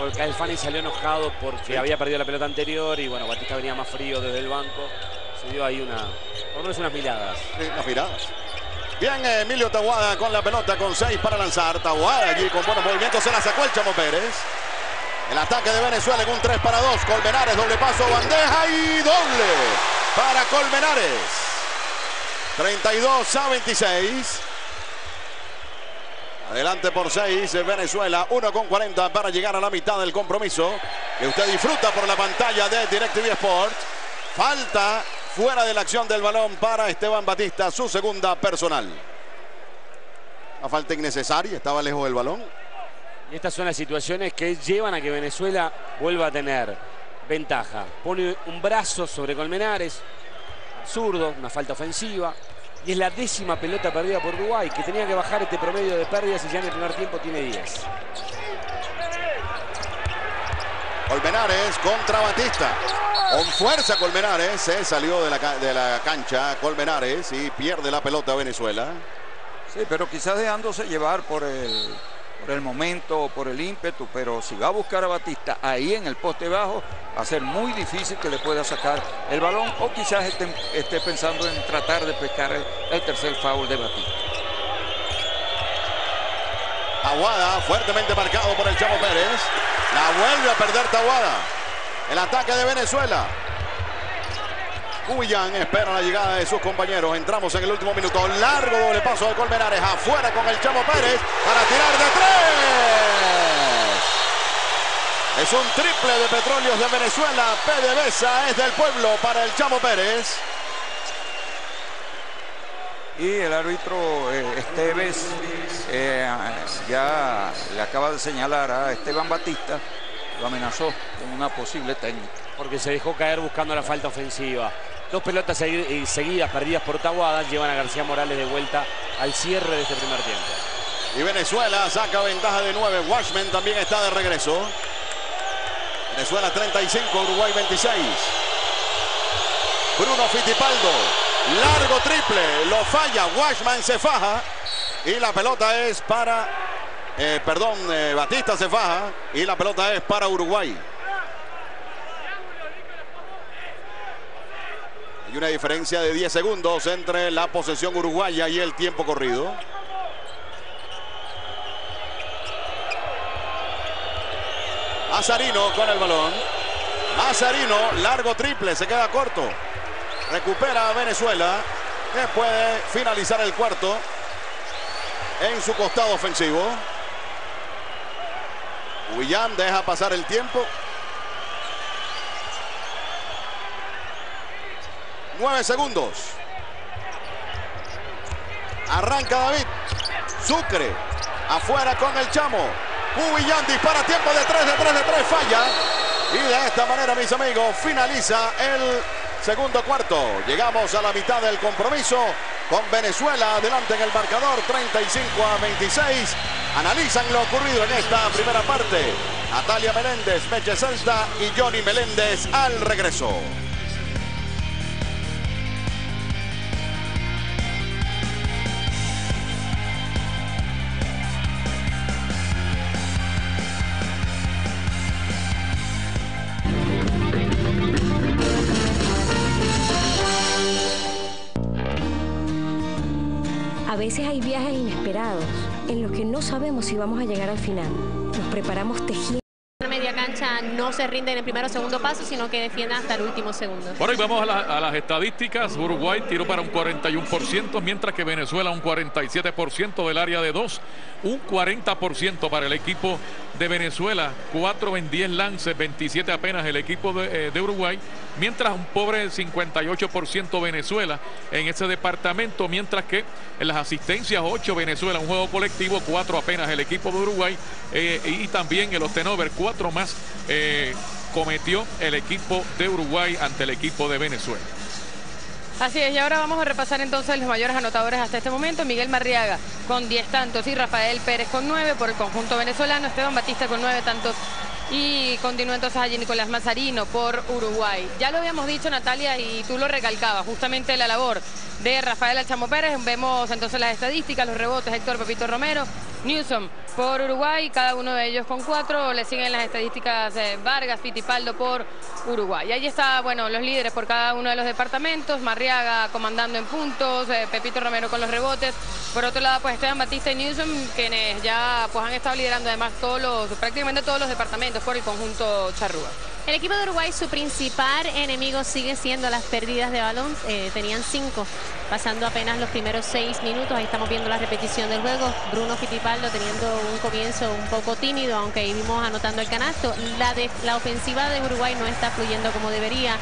Porque Calfani salió enojado porque había perdido la pelota anterior y bueno, Batista venía más frío desde el banco. Se dio ahí una, por lo menos unas miradas. Sí, unas miradas. Bien, Emilio Tahuada con la pelota con seis para lanzar. Tahuada allí con buenos movimientos. Se la sacó el Chamo Pérez. El ataque de Venezuela en un 3 para 2. Colmenares, doble paso, bandeja y doble para Colmenares. 32 a 26. Adelante por 6 Venezuela, 1 con 40 para llegar a la mitad del compromiso. Que usted disfruta por la pantalla de DirecTV Sport. Falta fuera de la acción del balón para Esteban Batista, su segunda personal. La falta innecesaria, estaba lejos del balón. Y estas son las situaciones que llevan a que Venezuela vuelva a tener ventaja. Pone un brazo sobre Colmenares, zurdo, una falta ofensiva. Y es la décima pelota perdida por Uruguay, que tenía que bajar este promedio de pérdidas y ya en el primer tiempo tiene 10. Colmenares contra Batista. Con fuerza Colmenares, se salió de la, de la cancha Colmenares y pierde la pelota Venezuela. Sí, pero quizás dejándose llevar por el, por el momento o por el ímpetu, pero si va a buscar a Batista ahí en el poste bajo, va a ser muy difícil que le pueda sacar el balón o quizás esté, pensando en tratar de pescar el, tercer foul de Batista. Aguada, fuertemente marcado por el Chavo Pérez. La vuelve a perder Tahuada. El ataque de Venezuela. Cuyán espera la llegada de sus compañeros. Entramos en el último minuto. Largo doble paso de Colmenares. Afuera con el Chamo Pérez para tirar de tres. Es un triple de Petróleos de Venezuela. PDVSA es del pueblo para el Chamo Pérez. Y el árbitro eh, Esteves eh, ya le acaba de señalar a Esteban Batista, lo amenazó con una posible técnica. Porque se dejó caer buscando la falta ofensiva. Dos pelotas seguidas perdidas por Taguada llevan a García Morales de vuelta al cierre de este primer tiempo. Y Venezuela saca ventaja de 9. Washman también está de regreso. Venezuela 35, Uruguay 26. Bruno Fittipaldo. Largo triple. Lo falla. Washman se faja. Y la pelota es para... Eh, perdón, eh, Batista se faja. Y la pelota es para Uruguay. Hay una diferencia de 10 segundos entre la posesión uruguaya y el tiempo corrido. Mazarino con el balón. Mazarino, largo triple, se queda corto. Recupera a Venezuela, que puede finalizar el cuarto en su costado ofensivo. William deja pasar el tiempo. Nueve segundos. Arranca David. Sucre. Afuera con el chamo. Ubillán dispara tiempo de tres, de tres, de tres. Falla. Y de esta manera, mis amigos, finaliza el segundo cuarto. Llegamos a la mitad del compromiso con Venezuela adelante en el marcador 35 a 26. Analizan lo ocurrido en esta primera parte. Natalia Meléndez, Meche Celta y Johnny Meléndez al regreso. Veces hay viajes inesperados en los que no sabemos si vamos a llegar al final. Nos preparamos tejiendo. No se rinde en el primero o segundo paso, sino que defiende hasta el último segundo. Bueno, y vamos a, la- a las estadísticas. Uruguay tiró para un 41%, mientras que Venezuela un 47% del área de 2. Un 40% para el equipo de Venezuela. 4 en 10 lances, 27 apenas el equipo de, eh, de Uruguay. Mientras un pobre 58% Venezuela en ese departamento. Mientras que en las asistencias 8 Venezuela, un juego colectivo, 4 apenas el equipo de Uruguay. eh, y también en los tenover, 4 más eh, cometió el equipo de Uruguay ante el equipo de Venezuela. Así es, y ahora vamos a repasar entonces los mayores anotadores hasta este momento. Miguel Marriaga con 10 tantos y Rafael Pérez con 9 por el conjunto venezolano. Esteban Batista con 9 tantos y continúa entonces allí Nicolás Mazarino por Uruguay. Ya lo habíamos dicho Natalia y tú lo recalcabas, justamente la labor de Rafael Alchamo Pérez. Vemos entonces las estadísticas, los rebotes, Héctor Pepito Romero, Newsom por Uruguay, cada uno de ellos con 4. Le siguen las estadísticas eh, Vargas, Fittipaldo por Uruguay. Y ahí está, bueno, los líderes por cada uno de los departamentos. Marriaga comandando en puntos, eh, Pepito Romero con los rebotes. Por otro lado, pues Esteban Batista y Newsom, quienes ya pues han estado liderando además todos los, prácticamente todos los departamentos por el conjunto Charrúa. El equipo de Uruguay, su principal enemigo sigue siendo las pérdidas de balón. Eh, tenían cinco, pasando apenas los primeros seis minutos. Ahí estamos viendo la repetición del juego. Bruno Fittipaldo teniendo un comienzo un poco tímido, aunque ahí anotando el canasto. La, la ofensiva de Uruguay no está fluyendo como debería.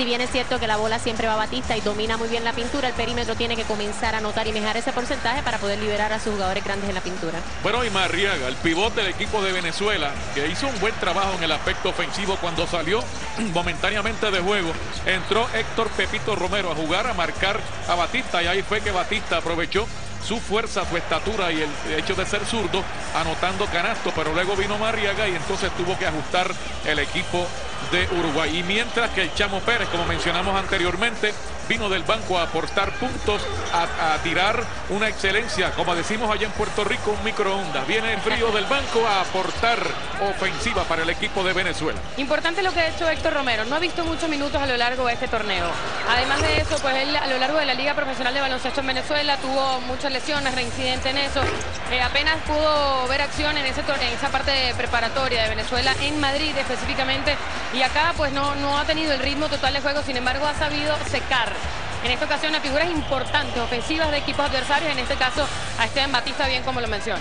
Si bien es cierto que la bola siempre va a Batista y domina muy bien la pintura, el perímetro tiene que comenzar a anotar y mejorar ese porcentaje para poder liberar a sus jugadores grandes en la pintura. Bueno, y Marriaga, el pivote del equipo de Venezuela, que hizo un buen trabajo en el aspecto ofensivo cuando salió momentáneamente de juego. Entró Héctor Pepito Romero a jugar, a marcar a Batista, y ahí fue que Batista aprovechó su fuerza, su estatura y el hecho de ser zurdo, anotando canasto, pero luego vino Marriaga y entonces tuvo que ajustar el equipo de Uruguay. Y mientras que el Chamo Pérez, como mencionamos anteriormente, vino del banco a aportar puntos, a, a tirar una excelencia, como decimos allá en Puerto Rico, un microondas. Viene el frío del banco a aportar ofensiva para el equipo de Venezuela. Importante lo que ha hecho Héctor Romero. No ha visto muchos minutos a lo largo de este torneo. Además de eso, pues él a lo largo de la Liga Profesional de Baloncesto en Venezuela tuvo muchas lesiones, reincidente en eso. Eh, apenas pudo ver acción en, ese en esa parte preparatoria de Venezuela en Madrid específicamente. Y acá pues no, no ha tenido el ritmo total de juego, sin embargo ha sabido secar. En esta ocasión a figuras importantes, ofensivas de equipos adversarios, en este caso a Esteban Batista, bien como lo menciona.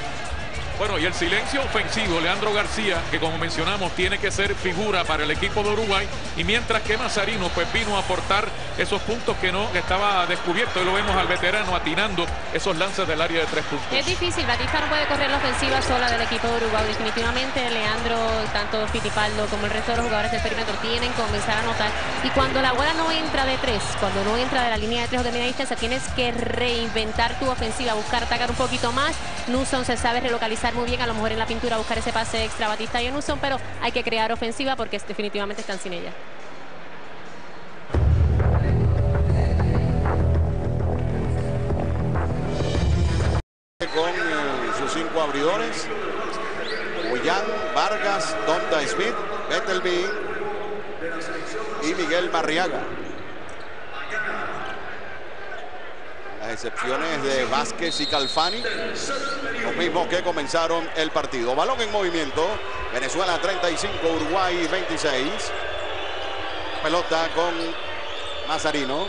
Bueno, y el silencio ofensivo, Leandro García, que como mencionamos tiene que ser figura para el equipo de Uruguay, y mientras que Mazarino pues vino a aportar esos puntos que no que estaba descubierto, y lo vemos al veterano atinando esos lances del área de tres puntos. Es difícil, Batista no puede correr la ofensiva sola del equipo de Uruguay. Definitivamente Leandro, tanto Fittipaldo como el resto de los jugadores del perímetro tienen que comenzar a anotar. Y cuando la bola no entra de tres, cuando no entra de la línea de tres o de media distancia, tienes que reinventar tu ofensiva, buscar atacar un poquito más. Newsom se sabe relocalizar muy bien, a lo mejor en la pintura buscar ese pase extra Batista y Newsom, pero hay que crear ofensiva porque definitivamente están sin ella. con eh, sus cinco abridores. Boyan, Vargas, Donda Smith, Bettelby y Miguel Marriaga. Las excepciones de Vázquez y Calfani, los mismos que comenzaron el partido. Balón en movimiento. Venezuela 35, Uruguay 26. Pelota con Mazarino.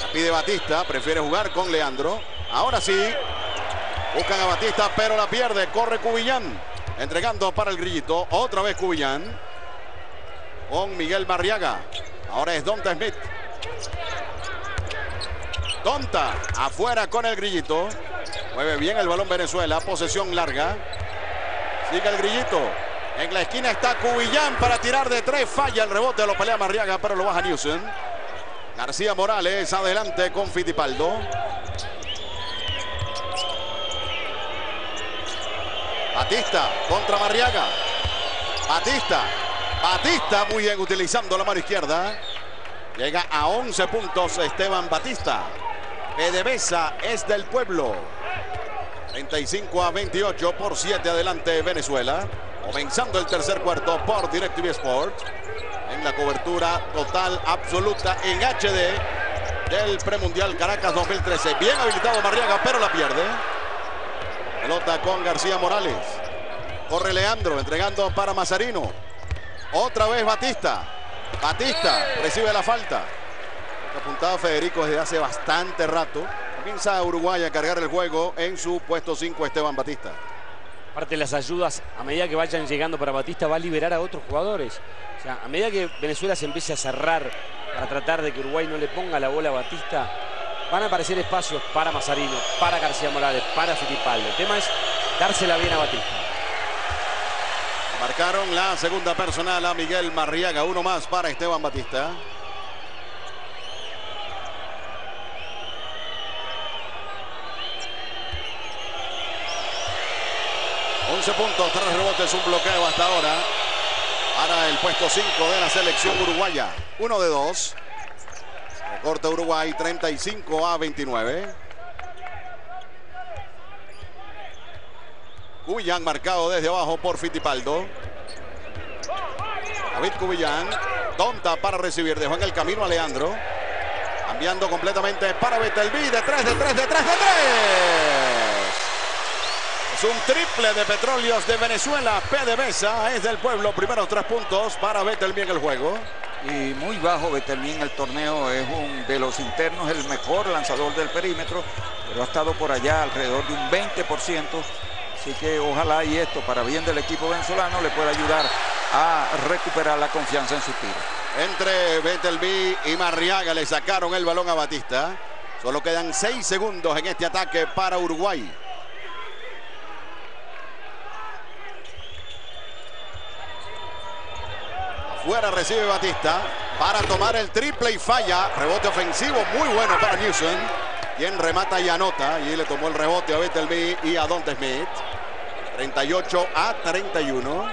La pide Batista, prefiere jugar con Leandro. Ahora sí, buscan a Batista, pero la pierde. Corre Cubillán, entregando para el grillito. Otra vez Cubillán con Miguel Barriaga. Ahora es Donta Smith. Donta afuera con el grillito. Mueve bien el balón Venezuela. Posesión larga. Sigue el grillito. En la esquina está Cubillán para tirar de tres. Falla el rebote. Lo pelea Marriaga, pero lo baja Newson. García Morales adelante con Fitipaldo. Batista contra Marriaga. Batista. Batista muy bien utilizando la mano izquierda. Llega a 11 puntos Esteban Batista. PDVSA es del pueblo. 35 a 28 por 7 adelante Venezuela. Comenzando el tercer cuarto por DirecTV Sport. En la cobertura total absoluta en HD del premundial Caracas 2013. Bien habilitado Marriaga, pero la pierde. Pelota con García Morales. Corre Leandro, entregando para Mazarino. Otra vez Batista. Batista recibe la falta. Apuntado Federico desde hace bastante rato. Comienza Uruguay a cargar el juego en su puesto 5 Esteban Batista. Aparte las ayudas, a medida que vayan llegando para Batista, va a liberar a otros jugadores. O sea, a medida que Venezuela se empiece a cerrar para tratar de que Uruguay no le ponga la bola a Batista, van a aparecer espacios para Mazarino, para García Morales, para Filipaldo. El tema es dársela bien a Batista. Marcaron la segunda personal a Miguel Marriaga. Uno más para Esteban Batista. Once puntos, tres rebotes, un bloqueo hasta ahora. Para el puesto 5 de la selección uruguaya. Uno de dos. Recorta Uruguay 35 a 29. Cubillán marcado desde abajo por Fitipaldo. David Cubillán. Tonta para recibir. Dejó en el camino a Leandro. Cambiando completamente para Betelví. De 3, de 3, de 3, de 3. Un triple de petróleos de Venezuela. PDVSA es del pueblo. Primeros tres puntos para Betelví en el juego. Y muy bajo Betelmí en el torneo. Es un de los internos el mejor lanzador del perímetro. Pero ha estado por allá alrededor de un 20%. Así que ojalá y esto para bien del equipo venezolano le pueda ayudar a recuperar la confianza en su tiro. Entre Betelby y Marriaga le sacaron el balón a Batista. Solo quedan seis segundos en este ataque para Uruguay. Afuera recibe Batista para tomar el triple y falla. Rebote ofensivo muy bueno para Newson. Quien remata y anota. Y le tomó el rebote a Betelby y a Dante Smith. 38 a 31.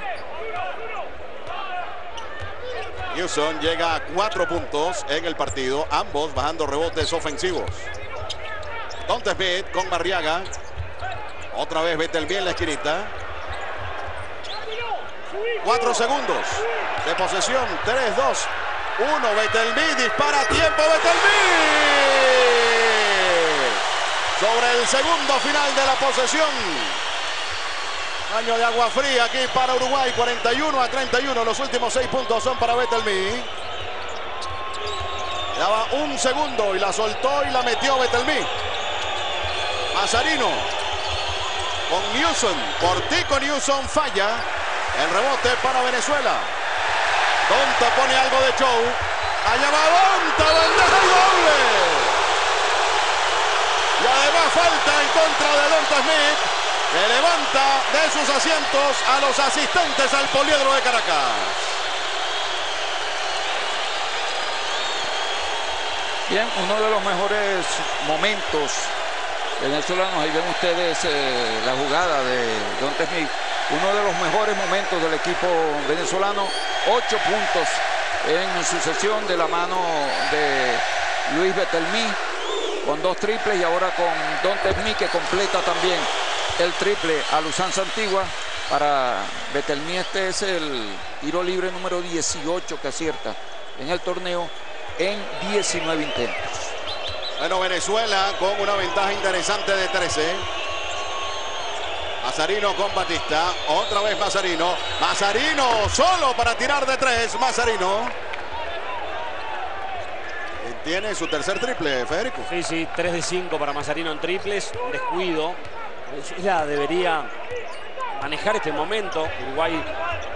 Newson llega a cuatro puntos en el partido. Ambos bajando rebotes ofensivos. Dante Smith con Barriaga. Otra vez Betelby en la esquinita. Cuatro segundos de posesión. 3, 2, 1. Betelby dispara a tiempo. Betelby. Sobre el segundo final de la posesión. Año de agua fría aquí para Uruguay. 41 a 31. Los últimos seis puntos son para Betelmy. Daba un segundo y la soltó y la metió Betelmy. Mazarino con Newsom. Cortico Newsom falla. El rebote para Venezuela. Donta pone algo de show. Allá va Donta, bandeja y doble. Y además falta en contra de Donta Smith. Que levanta de sus asientos a los asistentes al poliedro de Caracas. Bien, uno de los mejores momentos venezolanos, ahí ven ustedes eh, la jugada de Don Smith, uno de los mejores momentos del equipo venezolano, ocho puntos en sucesión de la mano de Luis Betelmí, con dos triples y ahora con Don Smith que completa también el triple a Luzanza Antigua. Para Betelmí este es el tiro libre número 18 que acierta en el torneo en 19 intentos. Bueno, Venezuela con una ventaja interesante de 13. Mazarino con Batista. Otra vez Mazarino. Mazarino solo para tirar de tres. Mazarino. Tiene su tercer triple, Federico. Sí, sí, 3 de 5 para Mazarino en triples. Un descuido. Ella debería manejar este momento. Uruguay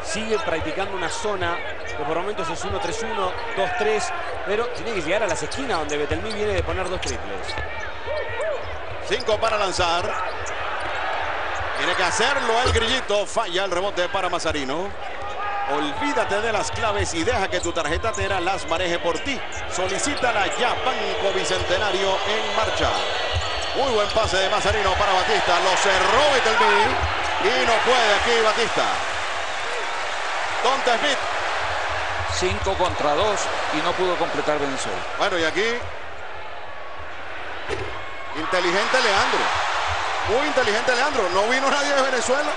sigue practicando una zona que por momentos es 1-3-1, 2-3, pero tiene que llegar a las esquinas donde Betelmí viene de poner dos triples. 5 para lanzar. Tiene que hacerlo el grillito. Falla el rebote para Mazarino. Olvídate de las claves y deja que tu tarjeta Tera las maneje por ti. Solicítala ya, Banco Bicentenario en marcha. Muy buen pase de Mazarino para Batista. Lo cerró Betelmí. Y no puede aquí Batista. Donta Smith. 5 contra 2 y no pudo completar Venezuela. Bueno, y aquí. Inteligente Leandro. Muy inteligente Leandro. No vino nadie de Venezuela.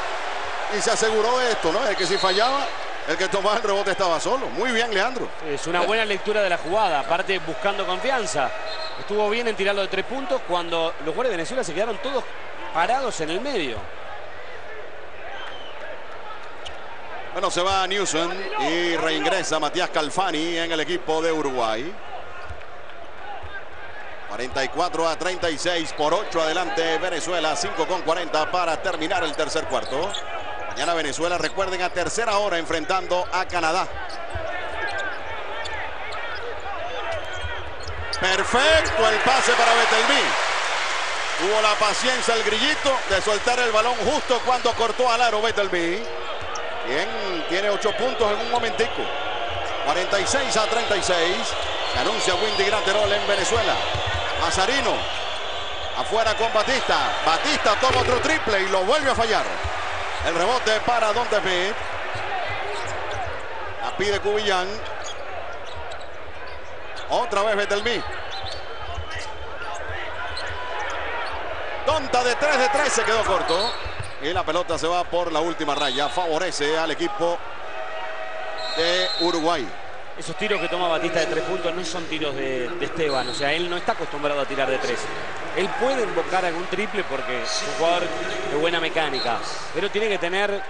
Y se aseguró de esto, ¿no? De que si fallaba, el que tomaba el rebote estaba solo. Muy bien, Leandro. Es una buena lectura de la jugada. Aparte, buscando confianza. Estuvo bien en tirarlo de tres puntos cuando los jugadores de Venezuela se quedaron todos parados en el medio. Bueno, se va Newsom y reingresa Matías Calfani en el equipo de Uruguay. 44 a 36 por 8 adelante Venezuela, 5 con 40 para terminar el tercer cuarto. Mañana Venezuela, recuerden, a tercera hora enfrentando a Canadá. Perfecto el pase para Betelmí. Tuvo la paciencia el grillito de soltar el balón justo cuando cortó al aro Betelmí. Bien, tiene 8 puntos en un momentico. 46 a 36. Se anuncia Windy Graterol en Venezuela. Mazarino. Afuera con Batista. Batista toma otro triple y lo vuelve a fallar. El rebote para Don Smith. La pide Cubillán. Otra vez Betelmí. Donta de 3 de 3 se quedó corto. Y la pelota se va por la última raya. Favorece al equipo de Uruguay. Esos tiros que toma Batista de tres puntos no son tiros de, Esteban. O sea, él no está acostumbrado a tirar de tres. Él puede invocar algún triple porque es un jugador de buena mecánica. Pero tiene que tener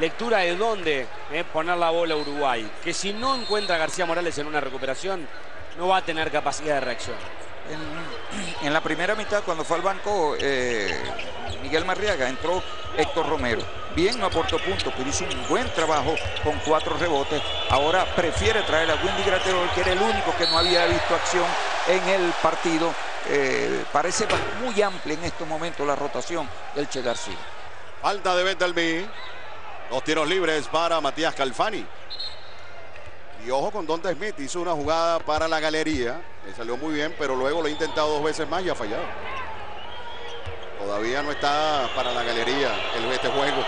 lectura de dónde eh, poner la bola a Uruguay. Que si no encuentra a García Morales en una recuperación, no va a tener capacidad de reacción. En, la primera mitad, cuando fue al banco eh, Miguel Marriaga, entró Héctor Romero. Bien, no aportó puntos, pero hizo un buen trabajo con cuatro rebotes. Ahora prefiere traer a Wendy Graterol, que era el único que no había visto acción en el partido. Eh, parece muy amplia en estos momentos la rotación del Che García. Falta de Betelmí. Dos tiros libres para Matías Calfani. Y ojo con Donta Smith, hizo una jugada para la galería. Le salió muy bien, pero luego lo ha intentado dos veces más y ha fallado. Todavía no está para la galería el este juego.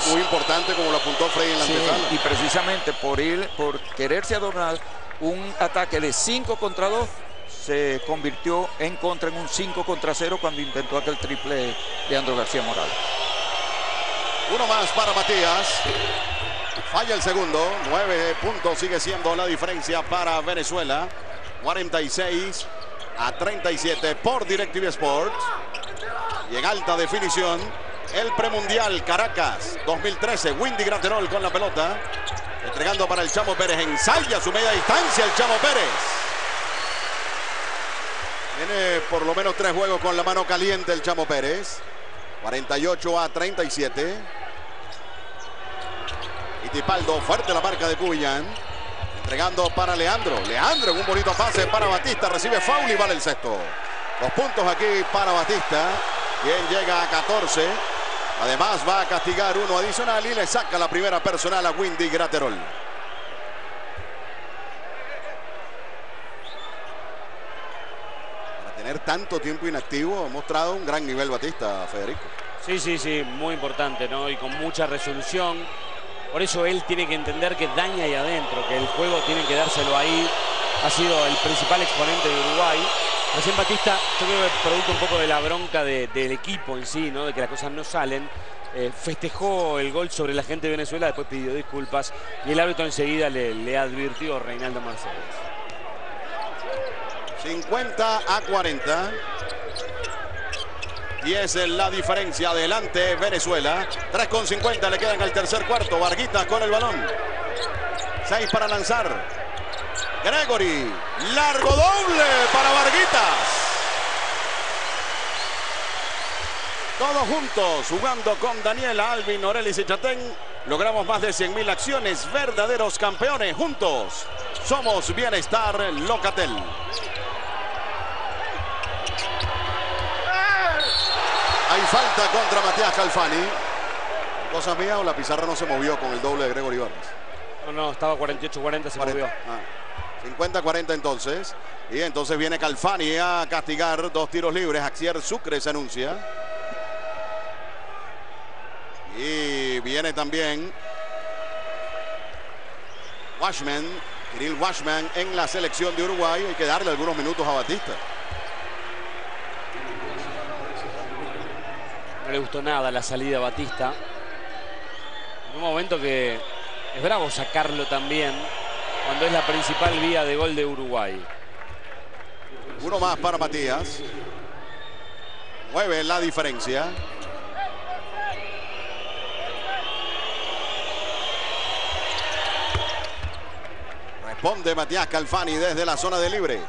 Es muy importante como lo apuntó Freddy en la Sí, antesala. y precisamente por ir, por quererse adornar un ataque de 5 contra 2 se convirtió en contra en un 5 contra 0 cuando intentó aquel triple de Andro García Morales. Uno más para Matías. Falla el segundo. Nueve puntos sigue siendo la diferencia para Venezuela. 46 a 37 por DirecTV Sports. Y en alta definición, el premundial Caracas 2013. Windy Graterol con la pelota. Entregando para el Chamo Pérez. Ensaya su media distancia el Chamo Pérez. Tiene por lo menos tres juegos con la mano caliente el Chamo Pérez. 48 a 37. Y Tipaldo, fuerte la marca de Cubillán. Entregando para Leandro. Leandro un bonito pase para Batista. Recibe foul y vale el sexto. Los puntos aquí para Batista. Quien llega a 14. Además va a castigar uno adicional y le saca la primera personal a Windy Graterol. Para tener tanto tiempo inactivo ha mostrado un gran nivel Batista, Federico. Sí, sí, sí, muy importante, ¿no? Y con mucha resolución. Por eso él tiene que entender que daña ahí adentro, que el juego tiene que dárselo ahí. Ha sido el principal exponente de Uruguay. Recién Batista, yo creo que producto un poco de la bronca de- del equipo en sí, ¿no? De que las cosas no salen. eh, festejó el gol sobre la gente de Venezuela, después pidió disculpas y el árbitro enseguida le, le advirtió Reinaldo Mercedes. 50 a 40. Y es la diferencia adelante Venezuela. 3 con 50 le quedan al tercer cuarto. Varguitas con el balón. 6 para lanzar. Gregory. Largo doble para Varguitas. Todos juntos, jugando con Daniela, Alvin, Orelis y Chatén, logramos más de 100.000 acciones, verdaderos campeones. Juntos, somos Bienestar Locatel. Hay falta contra Matías Calfani. Cosa mía o la pizarra no se movió con el doble de Gregory Vargas. No, no, estaba 48-40, se movió. 50-40 Ah, entonces. Y entonces viene Calfani a castigar dos tiros libres. Axier Sucre se anuncia. Y viene también Washman, Kirill Washman en la selección de Uruguay. Hay que darle algunos minutos a Batista. Le gustó nada la salida a Batista. En un momento que es bravo sacarlo también cuando es la principal vía de gol de Uruguay. Uno más para Matías. Mueve la diferencia. Responde Matías Calfani desde la zona de libres.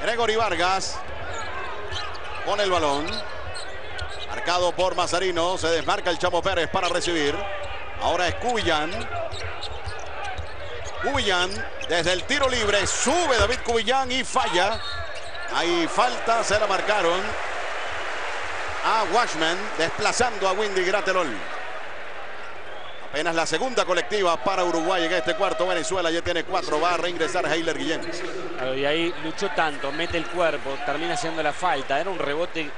Gregory Vargas con el balón. Marcado por Mazarino. Se desmarca el Chamo Pérez para recibir. Ahora es Cubillán. Cubillán desde el tiro libre. Sube David Cubillán y falla. Hay falta, se la marcaron a Washman, desplazando a Windy Graterol. Apenas la segunda colectiva para Uruguay en este cuarto. Venezuela ya tiene cuatro. Va a reingresar Heiler Guillén. Y ahí luchó tanto, mete el cuerpo, termina haciendo la falta. Era un rebote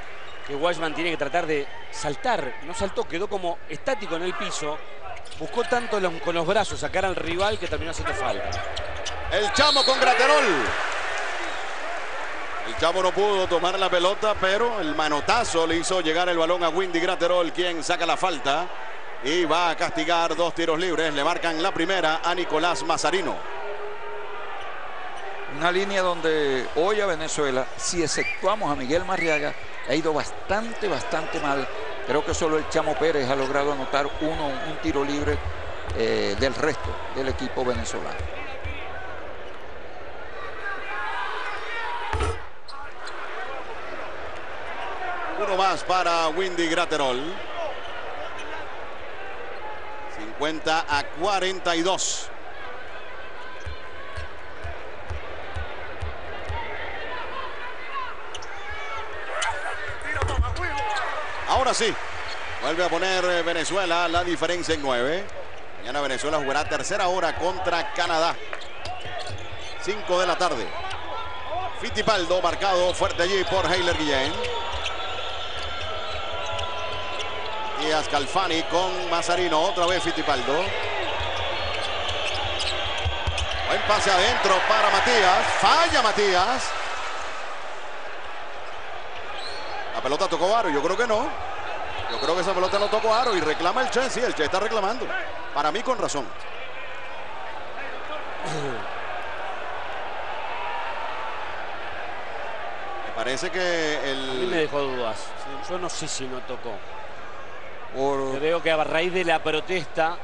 que Washman tiene que tratar de saltar. No saltó, quedó como estático en el piso. Buscó tanto los- con los brazos sacar al rival que terminó haciendo falta. El Chamo con Graterol. El Chamo no pudo tomar la pelota, pero el manotazo le hizo llegar el balón a Windy Graterol, quien saca la falta y va a castigar dos tiros libres. Le marcan la primera a Nicolás Mazarino. Una línea donde hoy a Venezuela, si exceptuamos a Miguel Marriaga, ha ido bastante, bastante mal. Creo que solo el Chamo Pérez ha logrado anotar uno, un tiro libre eh, del resto del equipo venezolano. Uno más para Windy Graterol. 50 a 42. Ahora sí, vuelve a poner eh, Venezuela la diferencia en 9. Mañana Venezuela jugará tercera hora contra Canadá. 5 de la tarde. Fittipaldo marcado fuerte allí por Heiler Guillén. Matías Calfani con Mazarino. Otra vez Fittipaldo. Buen pase adentro para Matías. Falla Matías. La pelota tocó Aro. Yo creo que no. Yo creo que esa pelota no tocó Aro y reclama el Che. Sí, el Che está reclamando. Para mí con razón. Me parece que A mí me el... dejó dudas. Yo no sé si no tocó. Por, Creo que a raíz de la protesta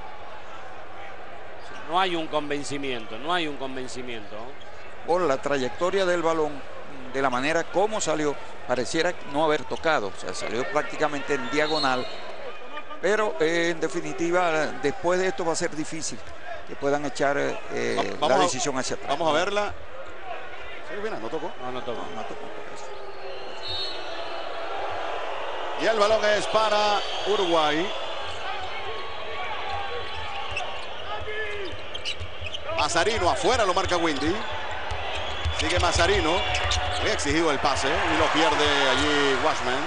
no hay un convencimiento, no hay un convencimiento. por la trayectoria del balón, de la manera como salió, pareciera no haber tocado. O sea, salió prácticamente en diagonal. Pero eh, en definitiva, después de esto va a ser difícil que puedan echar eh, la decisión hacia atrás. Vamos a verla. Sí, no tocó. No, no tocó. No tocó. Y el balón es para Uruguay. Mazarino afuera lo marca Windy. Sigue Mazarino. Muy exigido el pase y lo pierde allí Washman.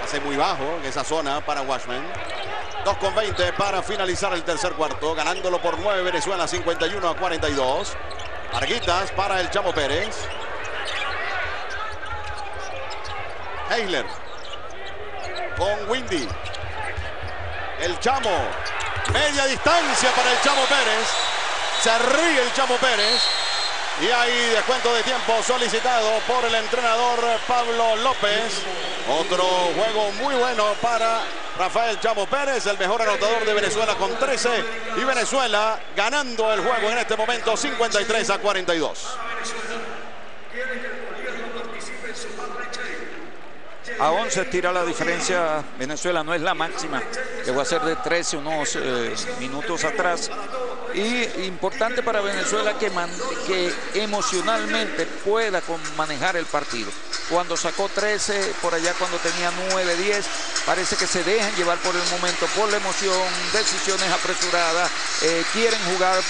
Pase muy bajo en esa zona para Washman. 2 con 20 para finalizar el tercer cuarto. Ganándolo por 9 Venezuela 51 a 42. Arguitas para el Chamo Pérez. Heiler con Windy. El Chamo. Media distancia para el Chamo Pérez. Se ríe el Chamo Pérez. Y hay descuento de tiempo solicitado por el entrenador Pablo López. Otro juego muy bueno para Rafael Chavo Pérez, el mejor anotador de Venezuela con 13. Y Venezuela ganando el juego en este momento 53 a 42. A 11 tira la diferencia. Venezuela no es la máxima. Llegó a ser de 13 unos eh, minutos atrás. Y importante para Venezuela que, que emocionalmente pueda con- manejar el partido. Cuando sacó 13, por allá cuando tenía 9, 10, parece que se dejan llevar por el momento, por la emoción, decisiones apresuradas, eh, quieren jugar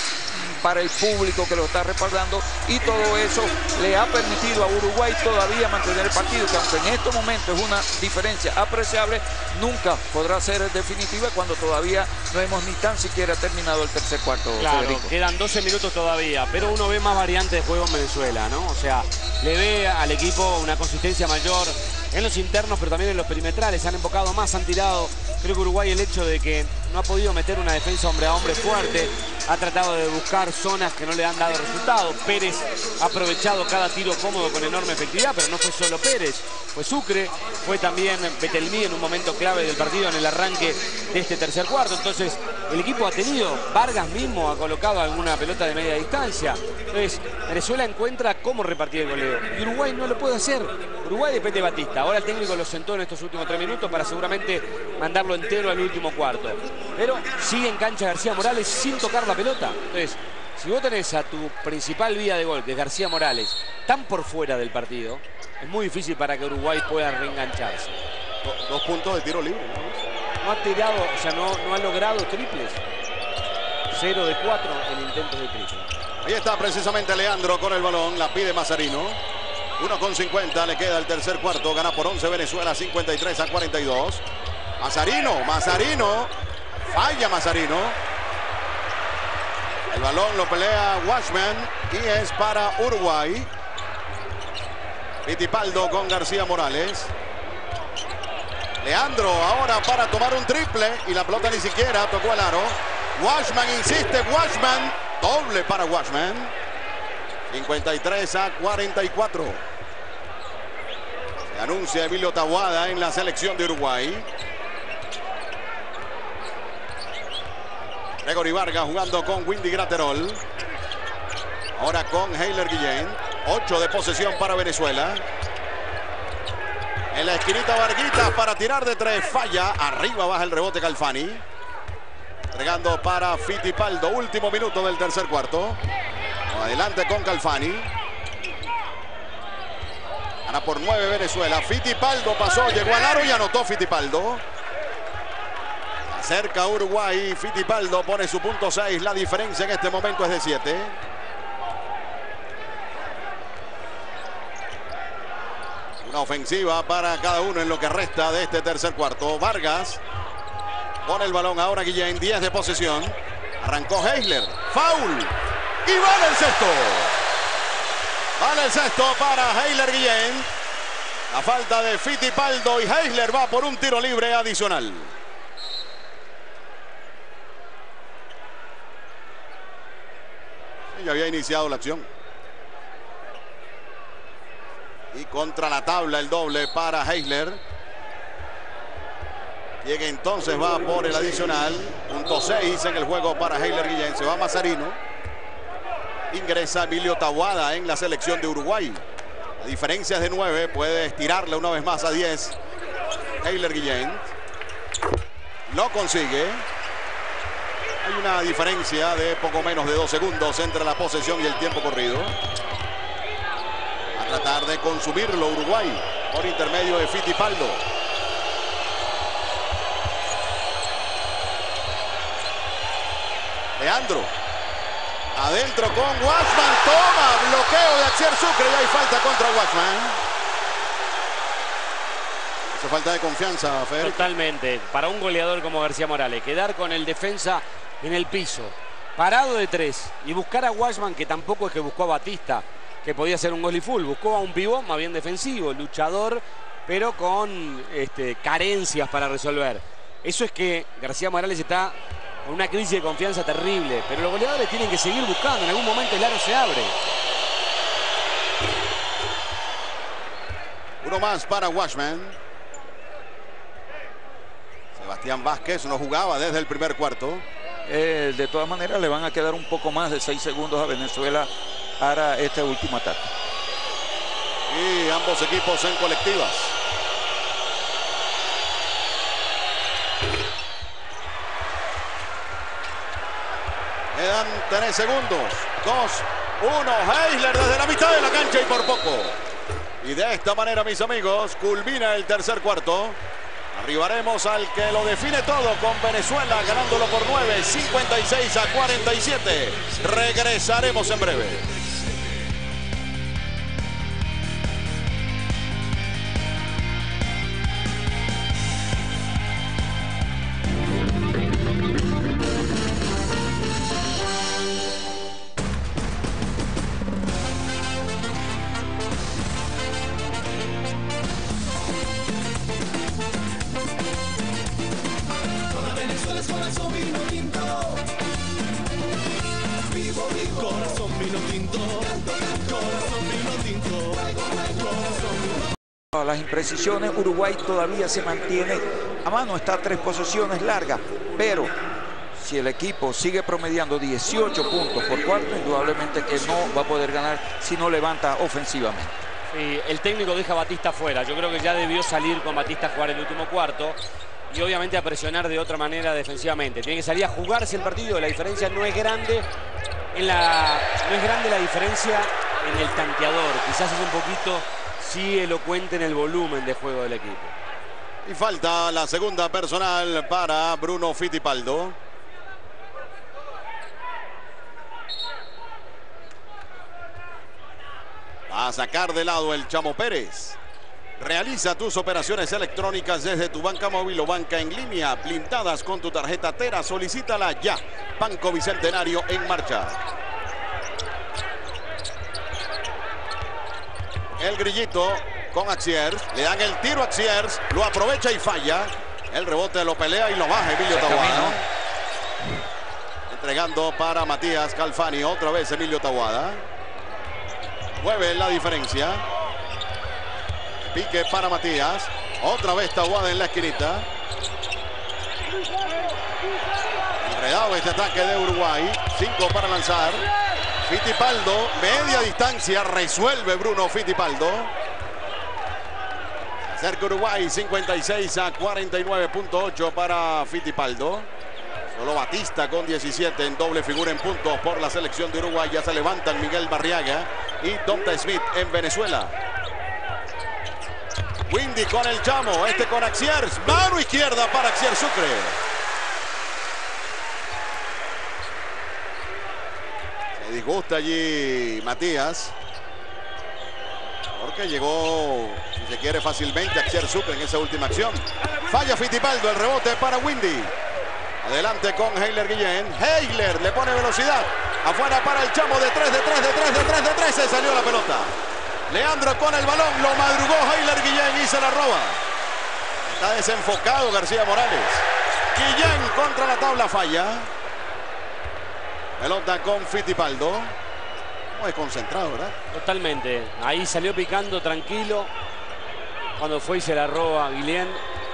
para el público que lo está respaldando y todo eso le ha permitido a Uruguay todavía mantener el partido, que aunque en estos momentos es una diferencia apreciable, nunca podrá ser definitiva cuando todavía no hemos ni tan siquiera terminado el tercer cuarto. Claro, Federico. quedan 12 minutos todavía, pero uno ve más variantes de juego en Venezuela, ¿no? O sea, le ve al equipo una consistencia mayor en los internos, pero también en los perimetrales. Han enfocado más, han tirado. Creo que Uruguay el hecho de que no ha podido meter una defensa hombre a hombre fuerte, ha tratado de buscar zonas que no le han dado resultados. Pérez ha aprovechado cada tiro cómodo con enorme efectividad, pero no fue solo Pérez, fue Sucre, fue también Betelmí en un momento clave del partido en el arranque de este tercer cuarto. Entonces, el equipo ha tenido, Vargas mismo ha colocado alguna pelota de media distancia. Entonces, Venezuela encuentra cómo repartir el goleo. Y Uruguay no lo puede hacer. Uruguay depende de Batista. Ahora el técnico lo sentó en estos últimos tres minutos para seguramente mandarlo entero al último cuarto. Pero sigue en cancha García Morales sin tocar la pelota. Entonces, si vos tenés a tu principal vía de gol, que es García Morales, tan por fuera del partido, es muy difícil para que Uruguay pueda reengancharse. Do- Dos puntos de tiro libre. ¿no? No ha tirado, o sea, no, no ha logrado triples. 0 de 4 en intentos de triple. Ahí está precisamente Leandro con el balón. La pide Mazarino. 1 con 50. Le queda el tercer cuarto. Gana por 11 Venezuela. 53 a 42. Mazarino. Mazarino. Falla Mazarino. El balón lo pelea Washman. Y es para Uruguay. Pitipaldo con García Morales. Leandro ahora para tomar un triple. Y la pelota ni siquiera tocó el aro. Washman insiste. Washman. Doble para Washman. 53 a 44. Se anuncia Emilio Tabuada en la selección de Uruguay. Gregory Vargas jugando con Windy Graterol. Ahora con Heiler Guillén. 8 de posesión para Venezuela. En la esquinita Varguita para tirar de tres. Falla. Arriba baja el rebote Calfani. Entregando para Fittipaldo. Último minuto del tercer cuarto. Adelante con Calfani. Gana por nueve Venezuela. Fittipaldo pasó, llegó al aro y anotó Fittipaldo. Acerca Uruguay. Fittipaldo pone su punto 6. La diferencia en este momento es de 7. Una ofensiva para cada uno en lo que resta de este tercer cuarto. Vargas pone el balón ahora Guillén. 10 de posesión. Arrancó Heisler. Foul. Y vale el sexto. Vale el sexto para Heiler Guillén. La falta de Fittipaldo y Heisler va por un tiro libre adicional. Ya había iniciado la acción. Y contra la tabla el doble para Heisler. Llega entonces va por el adicional. Punto 6 en el juego para Heiler Guillén. Se va Mazarino. Ingresa Emilio Tabuada en la selección de Uruguay. Diferencia es de 9. Puede estirarle una vez más a 10. Heiler Guillén. Lo consigue. Hay una diferencia de poco menos de dos segundos entre la posesión y el tiempo corrido. A tratar de consumirlo Uruguay por intermedio de Fittipaldo. Leandro. Adentro con Watchman. Toma. Bloqueo de Axier Sucre. Y hay falta contra Watchman. Hace falta de confianza, Fer. Totalmente. Para un goleador como García Morales, quedar con el defensa en el piso, parado de tres y buscar a Washman, que tampoco es que buscó a Batista, que podía ser un gol y full, buscó a un pivot más bien defensivo, luchador, pero con este, carencias para resolver. Eso es que García Morales está una crisis de confianza terrible. Pero los goleadores tienen que seguir buscando. En algún momento el aro se abre. Uno más para Washman. Sebastián Vázquez no jugaba desde el primer cuarto. Eh, de todas maneras le van a quedar un poco más de seis segundos a Venezuela para este último ataque. Y ambos equipos en colectivas. Quedan tres segundos. Dos, uno. Heisler desde la mitad de la cancha y por poco. Y de esta manera, mis amigos, culmina el tercer cuarto. Arribaremos al que lo define todo con Venezuela ganándolo por 9, 56 a 47. Regresaremos en breve. Las imprecisiones, Uruguay todavía se mantiene a mano, está a tres posesiones largas, pero si el equipo sigue promediando 18 puntos por cuarto, indudablemente que no va a poder ganar si no levanta ofensivamente. El técnico deja a Batista fuera. Yo creo que ya debió salir con Batista a jugar el último cuarto y obviamente a presionar de otra manera defensivamente. Tiene que salir a jugarse el partido. La diferencia no es grande. En la, no es grande la diferencia en el tanteador. Quizás es un poquito sí elocuente en el volumen de juego del equipo. Y falta la segunda personal para Bruno Fittipaldo. Va a sacar de lado el Chamo Pérez. Realiza tus operaciones electrónicas desde tu banca móvil o banca en línea, blindadas con tu tarjeta Tera. Solicítala ya. Banco Bicentenario en marcha. El grillito con Axiers. Le dan el tiro a Axiers. Lo aprovecha y falla. El rebote lo pelea y lo baja Emilio Tahuada. Entregando para Matías Calfani. Otra vez Emilio Tahuada. Mueve la diferencia. Pique para Matías. Otra vez Tahuada en la esquinita. Enredado este ataque de Uruguay. Cinco para lanzar. Fittipaldo, media distancia, resuelve Bruno Fittipaldo. Cerca Uruguay, 56 a 49.8 para Fittipaldo. Solo Batista con 17 en doble figura en puntos por la selección de Uruguay. Ya se levantan Miguel Barriaga y Donta Smith en Venezuela. Windy con el chamo, este con Axiers. Mano izquierda para Axier Sucre. Se disgusta allí Matías. Porque llegó, si se quiere, fácilmente Axier Sucre en esa última acción. Falla Fittipaldo, el rebote para Windy. Adelante con Heiler Guillén. Heiler le pone velocidad. Afuera para el chamo de 3, de 3, de 3, de 3, de 3. Se salió la pelota. Leandro con el balón. Lo madrugó Heiler Guillén y se la roba. Está desenfocado García Morales. Guillén contra la tabla falla. Pelota con Fittipaldo. Muy concentrado, ¿verdad? Totalmente. Ahí salió picando tranquilo. Cuando fue y se la roba Guillén.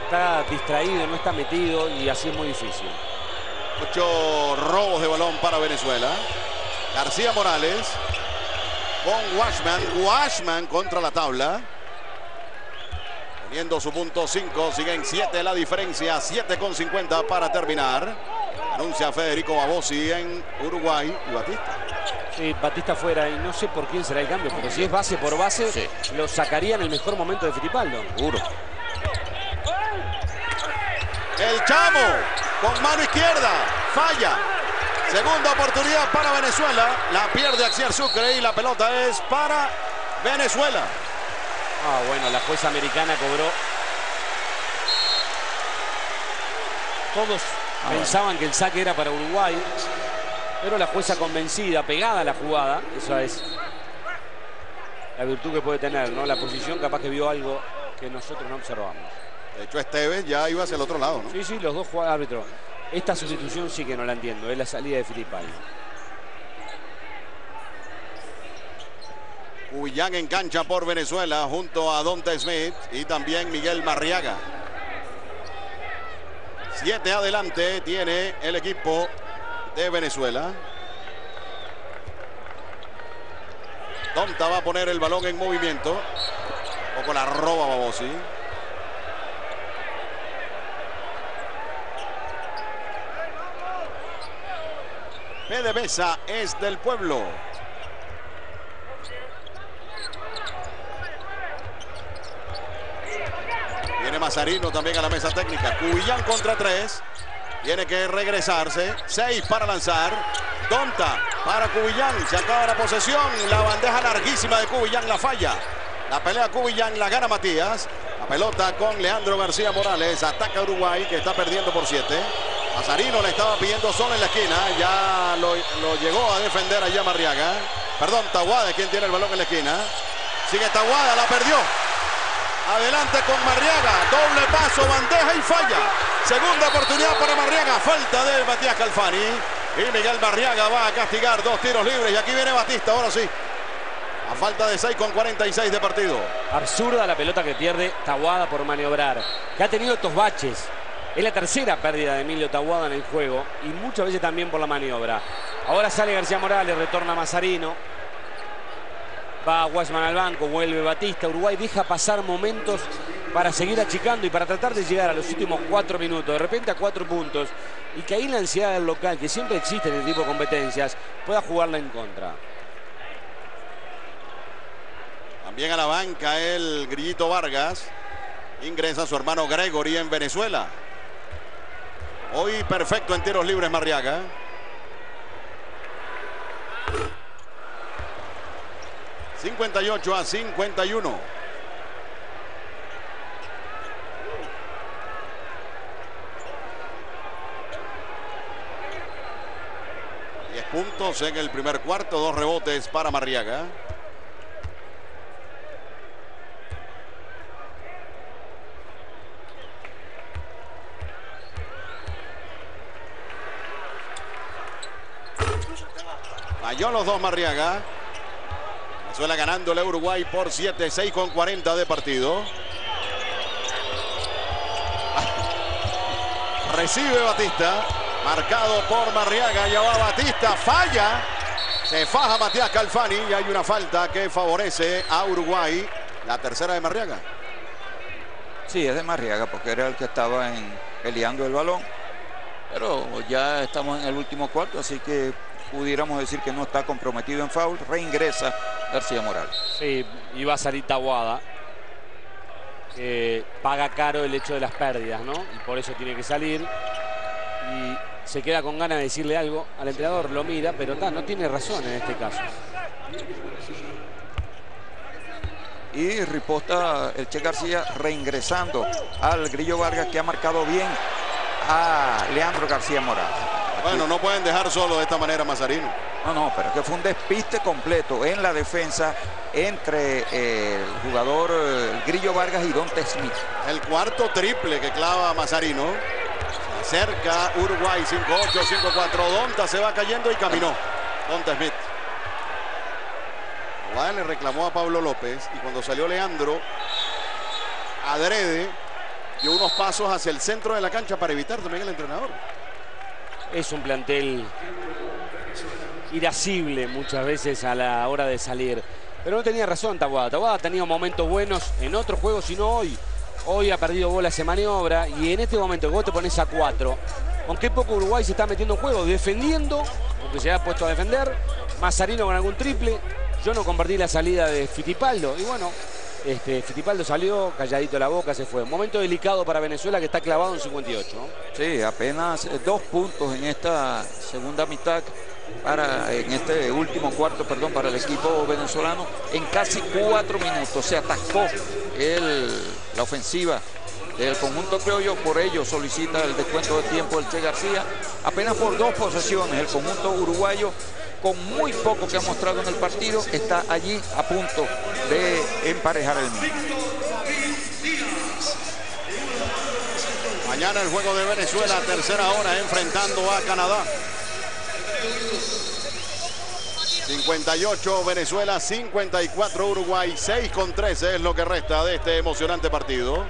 Está distraído, no está metido y así es muy difícil. Ocho robos de balón para Venezuela. García Morales con Washman. Washman contra la tabla. Teniendo su punto 5. Siguen 7 la diferencia. 7 con 50 para terminar. Anuncia Federico Babosi en Uruguay y Batista. Sí, Batista fuera y no sé por quién será el cambio, pero si es base por base, lo sacaría en el mejor momento de Fittipaldo. Seguro. El Chamo con mano izquierda. Falla. Segunda oportunidad para Venezuela. La pierde Axier Sucre y la pelota es para Venezuela. Ah, bueno, la jueza americana cobró. Todos pensaban que el saque era para Uruguay, pero la jueza convencida, pegada a la jugada, esa es la virtud que puede tener, ¿no? La posición capaz que vio algo que nosotros no observamos. De hecho, Esteves ya iba hacia el otro lado, ¿no? Sí, sí, los dos jugadores árbitros. Esta sustitución sí que no la entiendo, es la salida de Fittipaldi. Cubillán en cancha por Venezuela junto a Dante Smith y también Miguel Marriaga. Siete adelante tiene el equipo de Venezuela. Donta va a poner el balón en movimiento. Un poco la roba Babosi. PDVSA es del pueblo. Mazarino también a la mesa técnica. Cubillán contra tres. Tiene que regresarse. Seis para lanzar. Donta para Cubillán. Se acaba la posesión. La bandeja larguísima de Cubillán la falla. La pelea Cubillán la gana Matías. La pelota con Leandro García Morales. Ataca Uruguay que está perdiendo por siete. Mazarino le estaba pidiendo solo en la esquina. Ya lo, llegó a defender allá Marriaga. Perdón, Taguada, quien tiene el balón en la esquina. Sigue Taguada, la perdió. Adelante con Marriaga. Doble paso, bandeja y falla. Segunda oportunidad para Marriaga. Falta de Matías Calfani. Y Miguel Marriaga va a castigar dos tiros libres. Y aquí viene Batista, ahora sí. A falta de 6 con 46 de partido. Absurda la pelota que pierde Taguada por maniobrar. Que ha tenido estos baches. Es la tercera pérdida de Emilio Taguada en el juego. Y muchas veces también por la maniobra. Ahora sale García Morales, retorna Mazarino. Va Guasman al banco, vuelve Batista. Uruguay deja pasar momentos para seguir achicando y para tratar de llegar a los últimos cuatro minutos. De repente a cuatro puntos. Y que ahí la ansiedad del local, que siempre existe en este tipo de competencias, pueda jugarla en contra. También a la banca el Grillito Vargas. Ingresa su hermano Gregory en Venezuela. Hoy perfecto en tiros libres Marriaga. ...58 a 51. Diez puntos en el primer cuarto, dos rebotes para Marriaga. Falló los dos Marriaga. Venezuela ganándole a Uruguay por 7, 6 con 40 de partido. Recibe Batista. Marcado por Marriaga. Ya va Batista. Falla. Se faja Matías Calfani y hay una falta que favorece a Uruguay. La tercera de Marriaga. Sí, es de Marriaga porque era el que estaba en, peleando el balón. Pero ya estamos en el último cuarto, así que pudiéramos decir que no está comprometido en foul. Reingresa García Morales. Sí, y va a salir Taguada. Que paga caro el hecho de las pérdidas, ¿no? Y por eso tiene que salir. Y se queda con ganas de decirle algo al entrenador, lo mira, pero ta, no tiene razón en este caso. Y riposta el Che García reingresando al Grillo Vargas que ha marcado bien a Leandro García Morales. Bueno, no pueden dejar solo de esta manera Mazarino. No, no, pero que fue un despiste completo en la defensa entre el jugador el Grillo Vargas y Donte Smith. El cuarto triple que clava Mazarino. Se acerca Uruguay 5-8, 5-4. Donta se va cayendo y caminó. Donta Smith. Le reclamó a Pablo López y cuando salió Leandro, adrede, dio unos pasos hacia el centro de la cancha para evitar también el entrenador. Es un plantel irascible muchas veces a la hora de salir. Pero no tenía razón Tabuada. Tabuada ha tenido momentos buenos en otros juegos, sino hoy. Hoy ha perdido bolas en maniobra y en este momento vos te pones a cuatro, con qué poco Uruguay se está metiendo en juego, defendiendo, porque se ha puesto a defender, Mazarino con algún triple. Yo no compartí la salida de Fitipaldo y bueno, este, Fitipaldo salió, calladito la boca, se fue. Momento delicado para Venezuela que está clavado en 58. ¿no? Sí, apenas dos puntos en esta segunda mitad para en este último cuarto, perdón, para el equipo venezolano en casi cuatro minutos. Se atascó el, la ofensiva del conjunto criollo, por ello solicita el descuento de tiempo del Che García. Apenas por dos posesiones, el conjunto uruguayo con muy poco que ha mostrado en el partido, está allí a punto de emparejar el mismo. Mañana el juego de Venezuela, tercera hora, enfrentando a Canadá. 58 Venezuela, 54 Uruguay, 6 con 13 es lo que resta de este emocionante partido.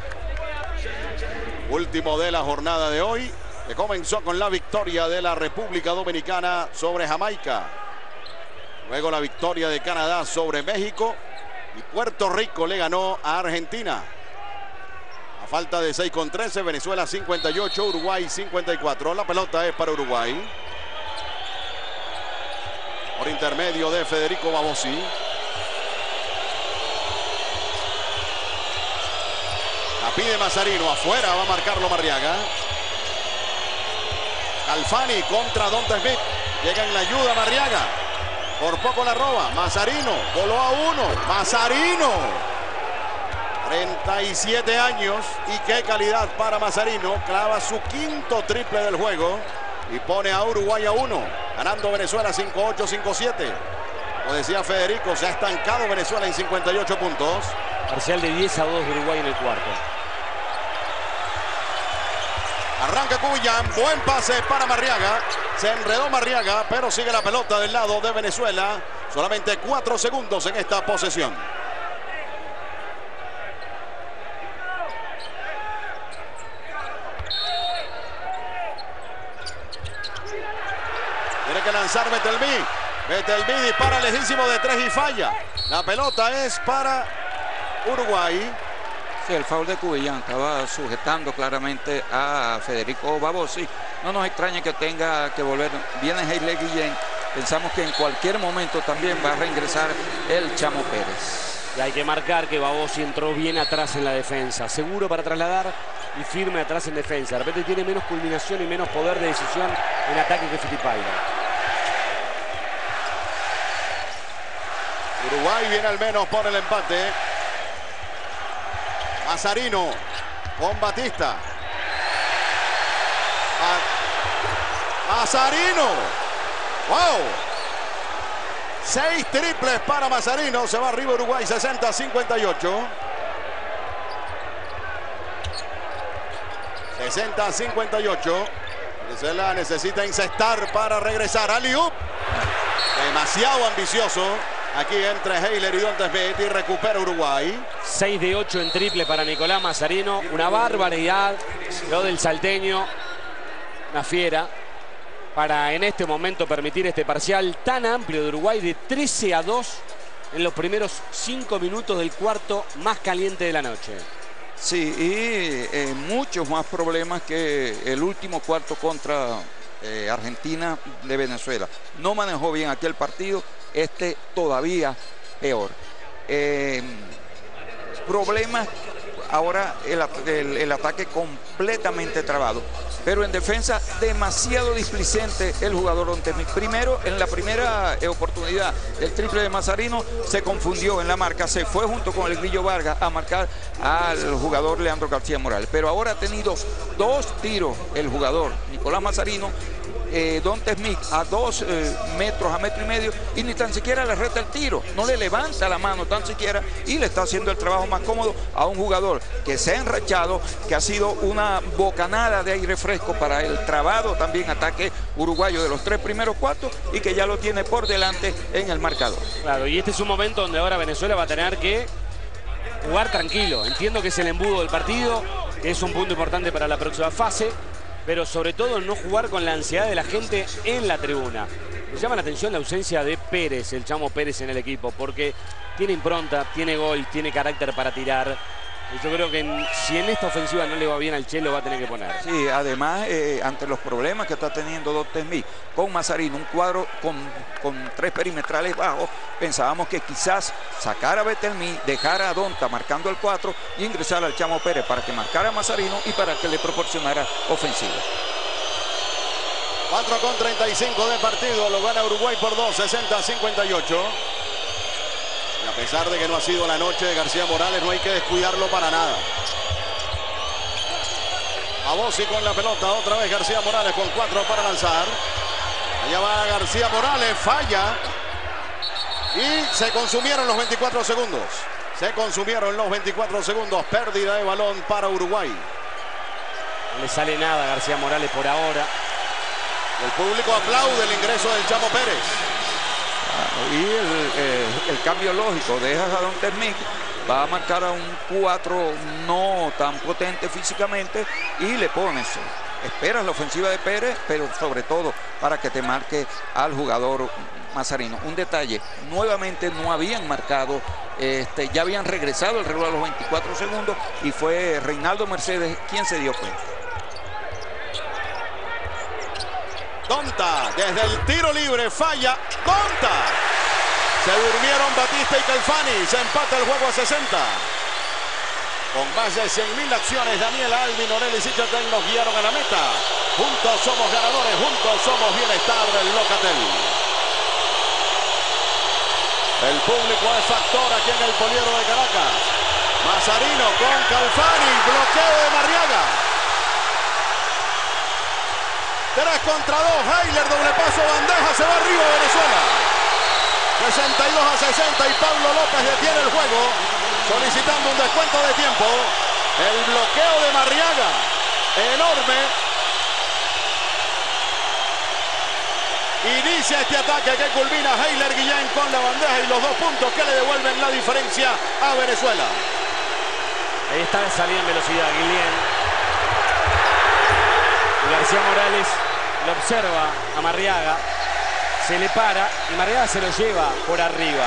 Último de la jornada de hoy, que comenzó con la victoria de la República Dominicana sobre Jamaica. Luego la victoria de Canadá sobre México y Puerto Rico le ganó a Argentina. A falta de 6 con 13, Venezuela 58, Uruguay 54. La pelota es para Uruguay. Por intermedio de Federico Babosi. La pide Mazarino, afuera va a marcarlo Marriaga. Alfani contra Don Smith. Llega en la ayuda Marriaga. Por poco la roba. Mazarino. Voló a uno. Mazarino. 37 años. Y qué calidad para Mazarino. Clava su quinto triple del juego. Y pone a Uruguay a uno. Ganando Venezuela 5-8, 5-7. Como decía Federico, se ha estancado Venezuela en 58 puntos. Parcial de 10 a 2 de Uruguay en el cuarto. Arranca Cubillán, buen pase para Marriaga. Se enredó Marriaga, pero sigue la pelota del lado de Venezuela. Solamente cuatro segundos en esta posesión. Tiene que lanzar Betelví. Betelví dispara lejísimo de tres y falla. La pelota es para Uruguay. El foul de Cubillán estaba sujetando claramente a Federico Babosi. No nos extraña que tenga que volver. Viene Heile Guillén. Pensamos que en cualquier momento también va a reingresar el Chamo Pérez. Y hay que marcar que Babosi entró bien atrás en la defensa. Seguro para trasladar y firme atrás en defensa. De repente tiene menos culminación y menos poder de decisión en ataque que Fittipaldi. Uruguay viene al menos por el empate. Mazarino con Batista. Ma- Mazarino. ¡Wow! Seis triples para Mazarino. Se va arriba Uruguay 60-58. 60-58. Venezuela necesita incestar para regresar. Aliup. Demasiado ambicioso. Aquí entre Heiler y Don Smith y recupera Uruguay. 6 de 8 en triple para Nicolás Mazarino. Una barbaridad. Lo del salteño. Una fiera. Para en este momento permitir este parcial tan amplio de Uruguay de 13 a 2 en los primeros 5 minutos del cuarto más caliente de la noche. Sí, y eh, muchos más problemas que el último cuarto contra eh, Argentina de Venezuela. No manejó bien aquel partido, este todavía peor. Eh, problemas, ahora el, el- ataque completamente trabado. Pero en defensa demasiado displicente el jugador Ontemi. Primero, en la primera oportunidad del triple de Mazarino, se confundió en la marca, se fue junto con el Grillo Vargas a marcar al jugador Leandro García Morales. Pero ahora ha tenido dos tiros el jugador Nicolás Mazarino eh, Don Smith a dos eh, metros, a metro y medio, y ni tan siquiera le reta el tiro, no le levanta la mano tan siquiera y le está haciendo el trabajo más cómodo a un jugador que se ha enrachado, que ha sido una bocanada de aire fresco para el trabado también ataque uruguayo de los tres primeros cuartos y que ya lo tiene por delante en el marcador. Claro, y este es un momento donde ahora Venezuela va a tener que jugar tranquilo. Entiendo que es el embudo del partido, que es un punto importante para la próxima fase, pero sobre todo no jugar con la ansiedad de la gente en la tribuna. Me llama la atención la ausencia de Pérez, el chamo Pérez en el equipo, porque tiene impronta, tiene gol, tiene carácter para tirar. Yo creo que en- si en esta ofensiva no le va bien al Che, lo va a tener que poner. Sí, además, eh, ante los problemas que está teniendo Dr. Smith con Mazarino, un cuadro con, con tres perimetrales bajos, pensábamos que quizás sacar a Betelmi, dejar a Donta marcando el 4 y ingresar al Chamo Pérez para que marcara a Mazarino y para que le proporcionara ofensiva. 4 con 35 de partido, lo gana Uruguay por 2, 60-58. Y a pesar de que no ha sido la noche de García Morales, no hay que descuidarlo para nada. Abosi con la pelota, otra vez García Morales con 4 para lanzar. Allá va García Morales, falla. Y se consumieron los 24 segundos. Se consumieron los 24 segundos. Pérdida de balón para Uruguay. No le sale nada a García Morales por ahora. El público aplaude el ingreso del Chamo Pérez. Y el, eh, el cambio lógico, dejas a Don Smith, va a marcar a un 4 no tan potente físicamente y le pones, esperas la ofensiva de Pérez, pero sobre todo para que te marque al jugador Mazarino. Un detalle, nuevamente no habían marcado, este, ya habían regresado el reloj a los 24 segundos y fue Reinaldo Mercedes quien se dio cuenta. Donta, desde el tiro libre, falla. Donta. Se durmieron Batista y Calfani. Se empata el juego a 60. Con más de 100.000 acciones, Daniel Alvin, Orel y Sichatel nos guiaron a la meta. Juntos somos ganadores, juntos somos bienestar del Locatel. El público es factor aquí en el Poliero de Caracas. Mazarino con Calfani, bloqueo de Marriaga. 3 contra 2, Heiler, doble paso, bandeja, se va arriba Venezuela. 62 a 60 y Pablo López detiene el juego, solicitando un descuento de tiempo. El bloqueo de Marriaga, enorme. Inicia este ataque que culmina Heiler Guillén con la bandeja y los dos puntos que le devuelven la diferencia a Venezuela. Ahí está salida en velocidad, Guillén. García Morales lo observa a Marriaga, se le para y Marriaga se lo lleva por arriba.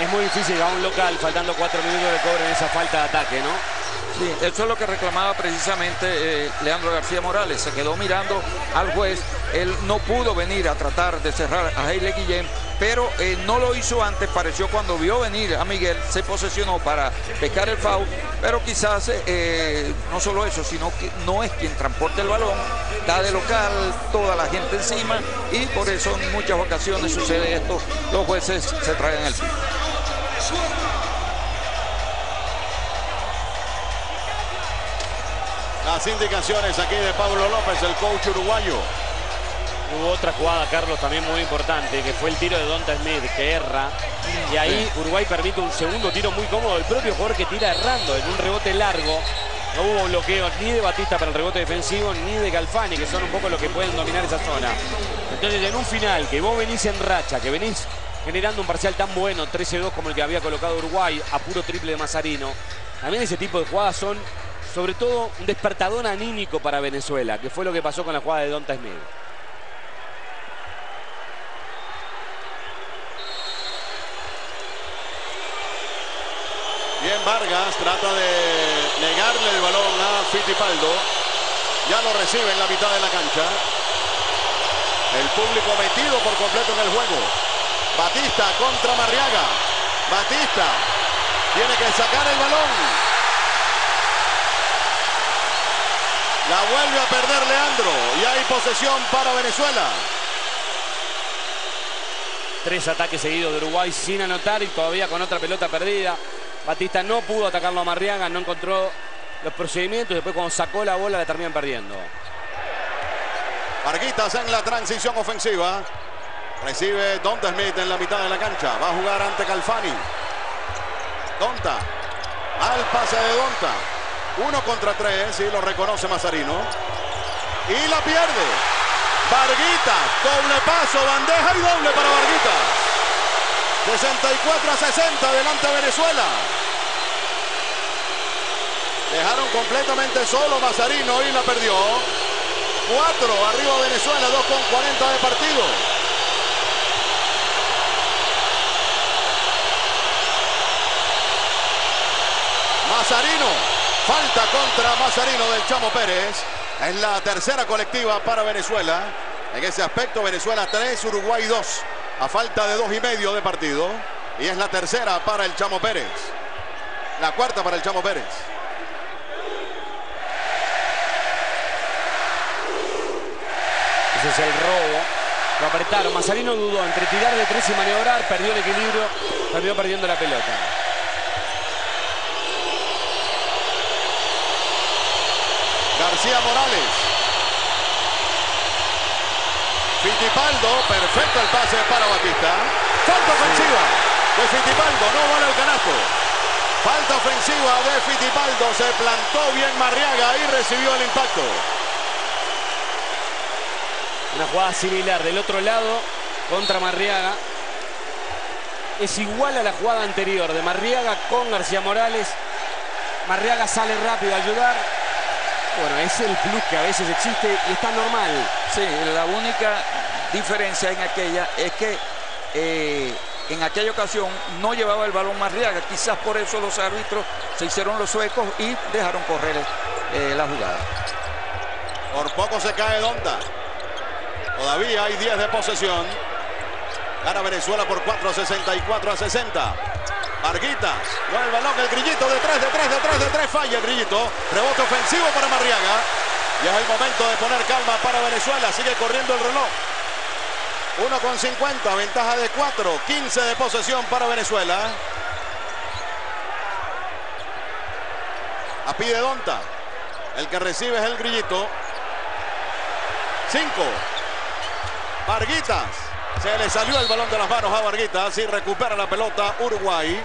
Es muy difícil a un local, faltando cuatro minutos de cobre en esa falta de ataque, ¿no? Sí, eso es lo que reclamaba precisamente eh, Leandro García Morales. Se quedó mirando al juez. Él no pudo venir a tratar de cerrar a Heile Guillén, pero eh, no lo hizo antes. Pareció cuando vio venir a Miguel, se posesionó para pescar el foul. Pero quizás eh, no solo eso, sino que no es quien transporta el balón. Está de local, toda la gente encima. Y por eso en muchas ocasiones sucede esto. Los jueces se traen el piso. Las indicaciones aquí de Pablo López, el coach uruguayo. Hubo otra jugada, Carlos, también muy importante, que fue el tiro de Donta Smith, que erra. Y ahí Uruguay permite un segundo tiro muy cómodo. El propio jugador que tira errando en un rebote largo. No hubo bloqueo ni de Batista para el rebote defensivo, ni de Galfani, que son un poco los que pueden dominar esa zona. Entonces, en un final, que vos venís en racha, que venís generando un parcial tan bueno, 13-2 como el que había colocado Uruguay, a puro triple de Mazarino. También ese tipo de jugadas son, sobre todo, un despertador anímico para Venezuela, que fue lo que pasó con la jugada de Donta Smith. Bien Vargas trata de negarle el balón a Fittipaldo. Ya lo recibe en la mitad de la cancha. El público metido por completo en el juego. Batista contra Marriaga. Batista tiene que sacar el balón. La vuelve a perder Leandro y hay posesión para Venezuela. Tres ataques seguidos de Uruguay sin anotar y todavía con otra pelota perdida. Batista no pudo atacarlo a Marriaga, no encontró los procedimientos. Después cuando sacó la bola la terminan perdiendo. Varguitas en la transición ofensiva. Recibe Donta Smith en la mitad de la cancha. Va a jugar ante Calfani. Donta. Al pase de Donta. Uno contra tres. Y lo reconoce Mazarino. Y la pierde. Varguitas. Doble paso. Bandeja y doble para Varguitas. 64 a 60. Delante Venezuela. Dejaron completamente solo Mazarino y la perdió. 4 arriba Venezuela. 2 con 40 de partido. Mazarino. Falta contra Mazarino del Chamo Pérez. Es la tercera colectiva para Venezuela. En ese aspecto, Venezuela 3, Uruguay 2. A falta de dos y medio de partido. Y es la tercera para el Chamo Pérez. La cuarta para el Chamo Pérez. Ese es el robo. Lo apretaron. Mazarino dudó entre tirar de tres y maniobrar. Perdió el equilibrio. Terminó perdiendo la pelota. García Morales. Fittipaldo, perfecto el pase para Batista. Falta ofensiva de Fittipaldo, no vale el canasto. Falta ofensiva de Fittipaldo, se plantó bien Marriaga y recibió el impacto. Una jugada similar del otro lado contra Marriaga. es igual a la jugada anterior de Marriaga con García Morales. Marriaga sale rápido a ayudar. Bueno, es el plus que a veces existe y está normal. Sí, la única diferencia en aquella es que eh, en aquella ocasión no llevaba el balón Marriaga. Quizás por eso los árbitros se hicieron los suecos y dejaron correr eh, la jugada. Por poco se cae Donda. Todavía hay 10 de posesión. Gana Venezuela por 4, 64 a 60. Marguitas, mueve el balón, el grillito de 3, de 3, de 3, de 3, falla el grillito. Rebote ofensivo para Marriaga. Y es el momento de poner calma para Venezuela. Sigue corriendo el reloj. 1 con 50, ventaja de 4, 15 de posesión para Venezuela. A pie de Donta. El que recibe es el grillito. 5. Varguitas. Se le salió el balón de las manos a Varguitas y recupera la pelota Uruguay.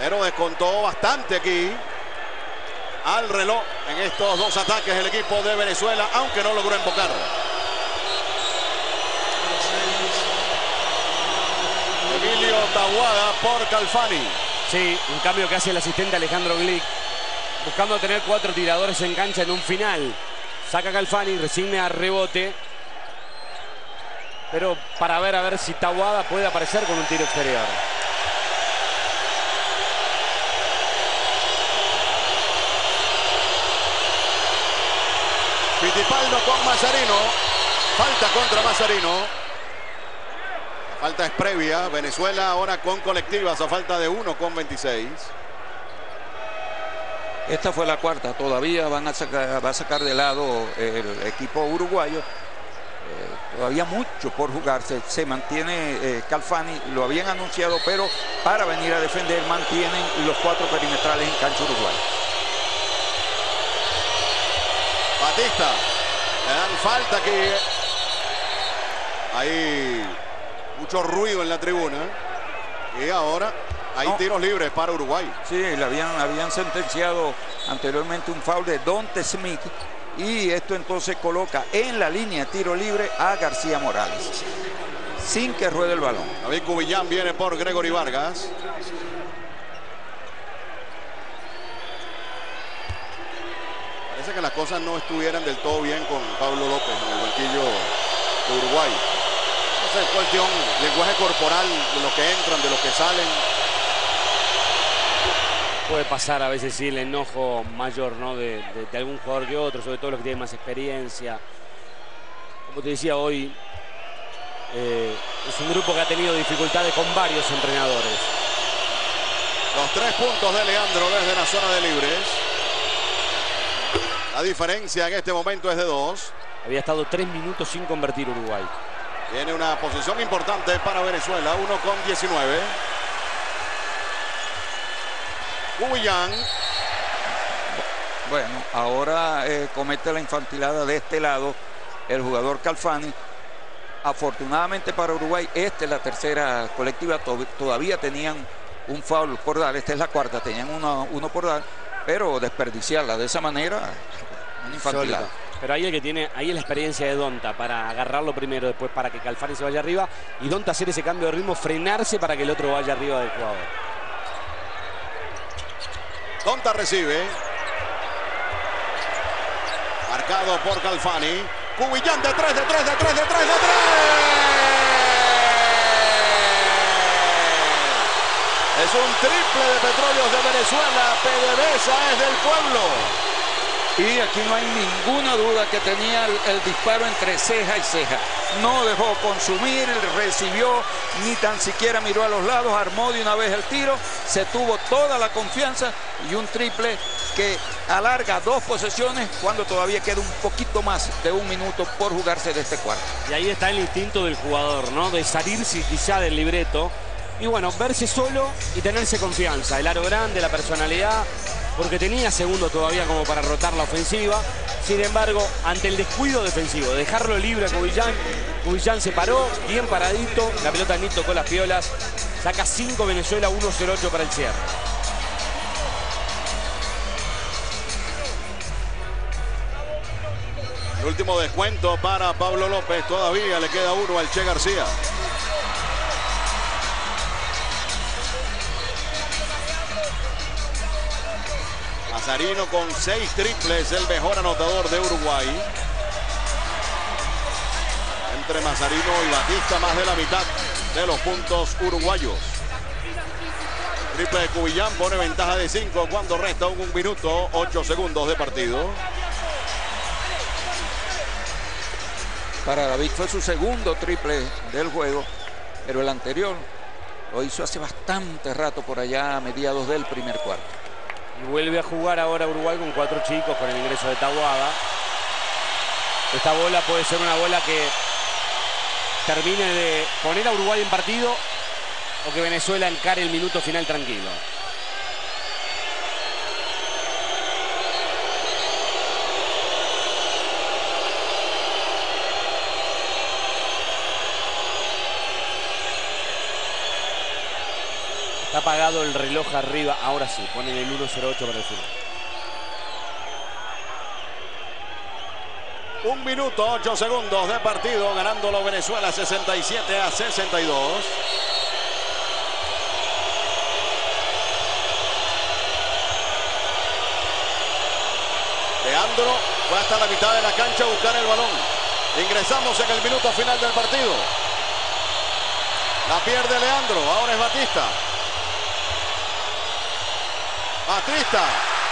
Pero descontó bastante aquí al reloj en estos dos ataques el equipo de Venezuela, aunque no logró embocar. Emilio Tahuada por Calfani. Sí, un cambio que hace el asistente Alejandro Glick. Buscando tener cuatro tiradores en cancha en un final. Saca Calfani, resigna a rebote. Pero para ver a ver si Tahuada puede aparecer con un tiro exterior. Fittipaldo con Mazarino. Falta contra Mazarino. Falta es previa. Venezuela ahora con colectivas a falta de 1 con 26. Esta fue la cuarta. Todavía van a sacar, va a sacar de lado el equipo uruguayo. Todavía mucho por jugarse. Se mantiene eh, Calfani, lo habían anunciado, pero para venir a defender mantienen los cuatro perimetrales en cancha uruguay. Batista. Le dan falta aquí. Hay mucho ruido en la tribuna. Y ahora hay No. tiros libres para Uruguay. Sí, le habían, habían sentenciado anteriormente un foul de Dante Smith y esto entonces coloca en la línea tiro libre a García Morales sin que ruede el balón. David Cubillán viene por Gregory Vargas. Parece que las cosas no estuvieran del todo bien con Pablo López en el banquillo de Uruguay. No sé, cuestión, lenguaje corporal de los que entran, de los que salen. Puede pasar a veces sí el enojo mayor ¿no? de, de- de algún jugador que otro, sobre todo los que tienen más experiencia. Como te decía hoy, eh, es un grupo que ha tenido dificultades con varios entrenadores. Los tres puntos de Leandro desde la zona de libres. La diferencia en este momento es de dos. Había estado tres minutos sin convertir Uruguay. Tiene una posición importante para Venezuela, 1 con 19. Cubillán, Bueno, ahora eh, comete la infantilada de este lado el jugador Calfani. Afortunadamente para Uruguay, esta es la tercera colectiva. to- Todavía tenían un foul por dar. Esta es la cuarta, tenían uno, uno por dar. Pero desperdiciarla de esa manera, una infantilada. Pero ahí el que tiene, ahí es la experiencia de Donta para agarrarlo primero, después para que Calfani se vaya arriba y Donta hacer ese cambio de ritmo, frenarse para que el otro vaya arriba del jugador. Donta recibe. Marcado por Calfani. Cubillán de 3, de 3, de 3, de 3, de 3. Es un triple de Petróleos de Venezuela. PDVSA es del pueblo. Y aquí no hay ninguna duda que tenía el, disparo entre ceja y ceja. No dejó consumir, recibió, ni tan siquiera miró a los lados, armó de una vez el tiro, se tuvo toda la confianza y un triple que alarga dos posesiones cuando todavía queda un poquito más de un minuto por jugarse de este cuarto. Y ahí está el instinto del jugador, ¿no? De salirse quizá del libreto. Y bueno, verse solo y tenerse confianza. El aro grande, la personalidad, porque tenía segundo todavía como para rotar la ofensiva. Sin embargo, ante el descuido defensivo, dejarlo libre a Cubillán, Cubillán se paró, bien paradito, la pelota ni tocó las piolas, saca 5 Venezuela, 1-0-8 para el cierre. El último descuento para Pablo López. Todavía le queda uno al Che García. Mazarino con seis triples, el mejor anotador de Uruguay. Entre Mazarino y Batista, más de la mitad de los puntos uruguayos. Triple de Cubillán pone ventaja de 5 cuando resta un minuto, 8 segundos de partido. Para David fue su segundo triple del juego, pero el anterior lo hizo hace bastante rato por allá a mediados del primer cuarto. Vuelve a jugar ahora Uruguay con cuatro chicos con el ingreso de Taboada. Esta bola puede ser una bola que termine de poner a Uruguay en partido o que Venezuela encare el minuto final tranquilo. Apagado el reloj arriba. Ahora sí, ponen el 1.08 para el final. Un minuto, 8 segundos de partido, ganándolo Venezuela 67 a 62. Leandro fue hasta la mitad de la cancha a buscar el balón. Ingresamos en el minuto final del partido. La pierde Leandro, ahora es Batista. Batista,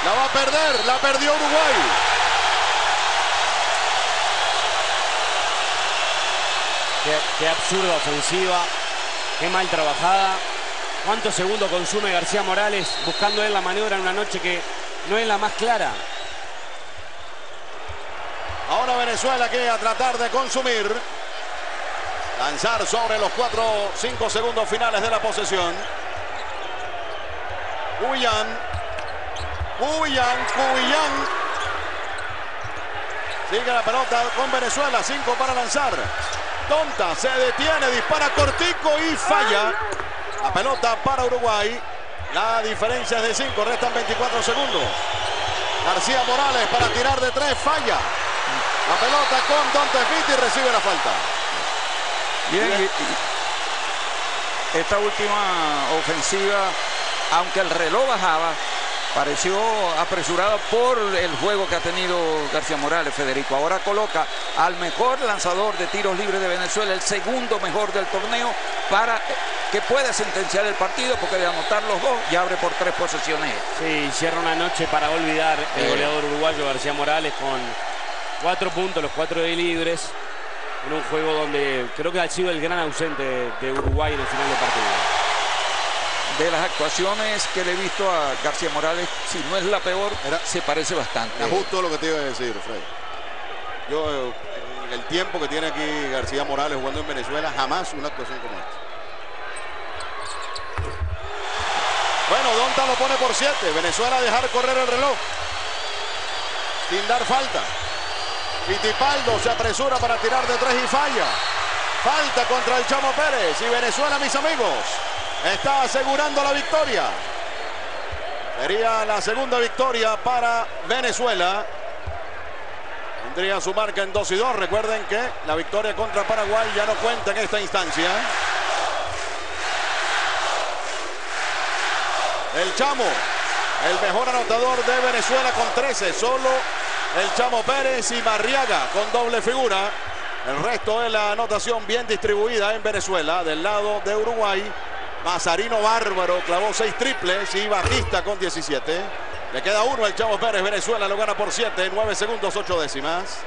la va a perder, la perdió Uruguay. Qué, qué absurda ofensiva. Qué mal trabajada. ¿Cuántos segundos consume García Morales buscando él la maniobra en una noche que no es la más clara? Ahora Venezuela que a tratar de consumir. Lanzar sobre los 4 5 segundos finales de la posesión. Cubillán. Cubillán, Cubillán. Sigue la pelota con Venezuela. 5 para lanzar. Tonta se detiene, dispara cortico y falla. La pelota para Uruguay. La diferencia es de 5, restan 24 segundos. García Morales para tirar de 3, falla. La pelota con Don Tefiti y recibe la falta. Bien, y- y esta última ofensiva, aunque el reloj bajaba, pareció apresurada por el juego que ha tenido García Morales, Federico. Ahora coloca al mejor lanzador de tiros libres de Venezuela, el segundo mejor del torneo, para que pueda sentenciar el partido, porque de anotar los dos ya abre por tres posesiones. Sí, cierra una noche para olvidar el Eh. goleador uruguayo García Morales con cuatro puntos, los cuatro de libres, en un juego donde creo que ha sido el gran ausente de Uruguay en el final del partido. De las actuaciones que le he visto a García Morales, si no es la peor, se parece bastante. Es justo lo que te iba a decir, Fred. Yo, eh, en el tiempo que tiene aquí García Morales jugando en Venezuela, jamás una actuación como esta. Bueno, Donta lo pone por 7. Venezuela a dejar correr el reloj. Sin dar falta. Fittipaldo se apresura para tirar de tres y falla. Falta contra el Chamo Pérez. Y Venezuela, mis amigos, está asegurando la victoria. Sería la segunda victoria para Venezuela. Tendría su marca en 2 y 2. Recuerden que la victoria contra Paraguay ya no cuenta en esta instancia. El Chamo, el mejor anotador de Venezuela con 13. Solo el Chamo Pérez y Marriaga con doble figura. El resto de la anotación bien distribuida en Venezuela. Del lado de Uruguay, Mazarino Bárbaro clavó 6 triples y Batista con 17. Le queda uno al Chavo Pérez. Venezuela lo gana por 7, 9 segundos, 8 décimas.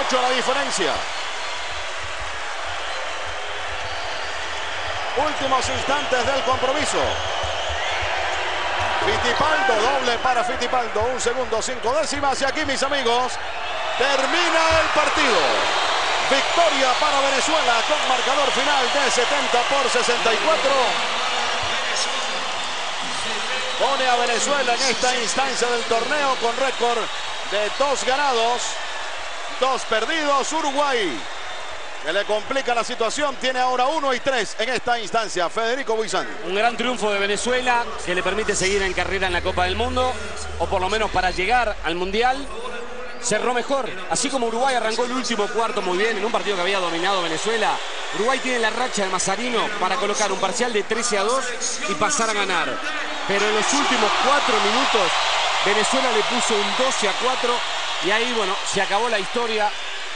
Ocho la diferencia. Últimos instantes del compromiso. Fittipaldo, doble para Fittipaldo, un segundo, cinco décimas. Y aquí, mis amigos, termina el partido. Victoria para Venezuela con marcador final de 70 por 64. Pone a Venezuela en esta instancia del torneo con récord de dos ganados, dos perdidos. Uruguay que le complica la situación. Tiene ahora uno y tres en esta instancia. Federico Buizán. Un gran triunfo de Venezuela que le permite seguir en carrera en la Copa del Mundo, o por lo menos para llegar al Mundial. Cerró mejor, así como Uruguay arrancó el último cuarto muy bien en un partido que había dominado Venezuela. Uruguay tiene la racha de Mazarino para colocar un parcial de 13 a 2 y pasar a ganar. Pero en los últimos cuatro minutos Venezuela le puso un 12 a 4 y ahí, bueno, se acabó la historia.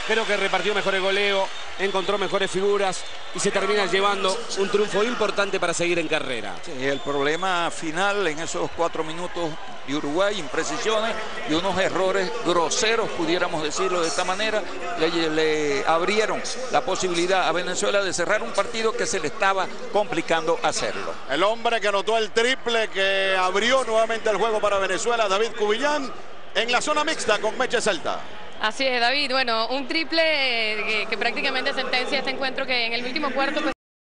Creo que repartió mejor el goleo, encontró mejores figuras y se termina llevando un triunfo importante para seguir en carrera. Sí, el problema final en esos cuatro minutos de Uruguay, imprecisiones y unos errores groseros, pudiéramos decirlo de esta manera, le, le abrieron la posibilidad a Venezuela de cerrar un partido que se le estaba complicando hacerlo. El hombre que anotó el triple que abrió nuevamente el juego para Venezuela, David Cubillán, en la zona mixta con Meche Celta. Así es, David. Bueno, un triple eh, que, prácticamente sentencia este encuentro que en el último cuarto pues,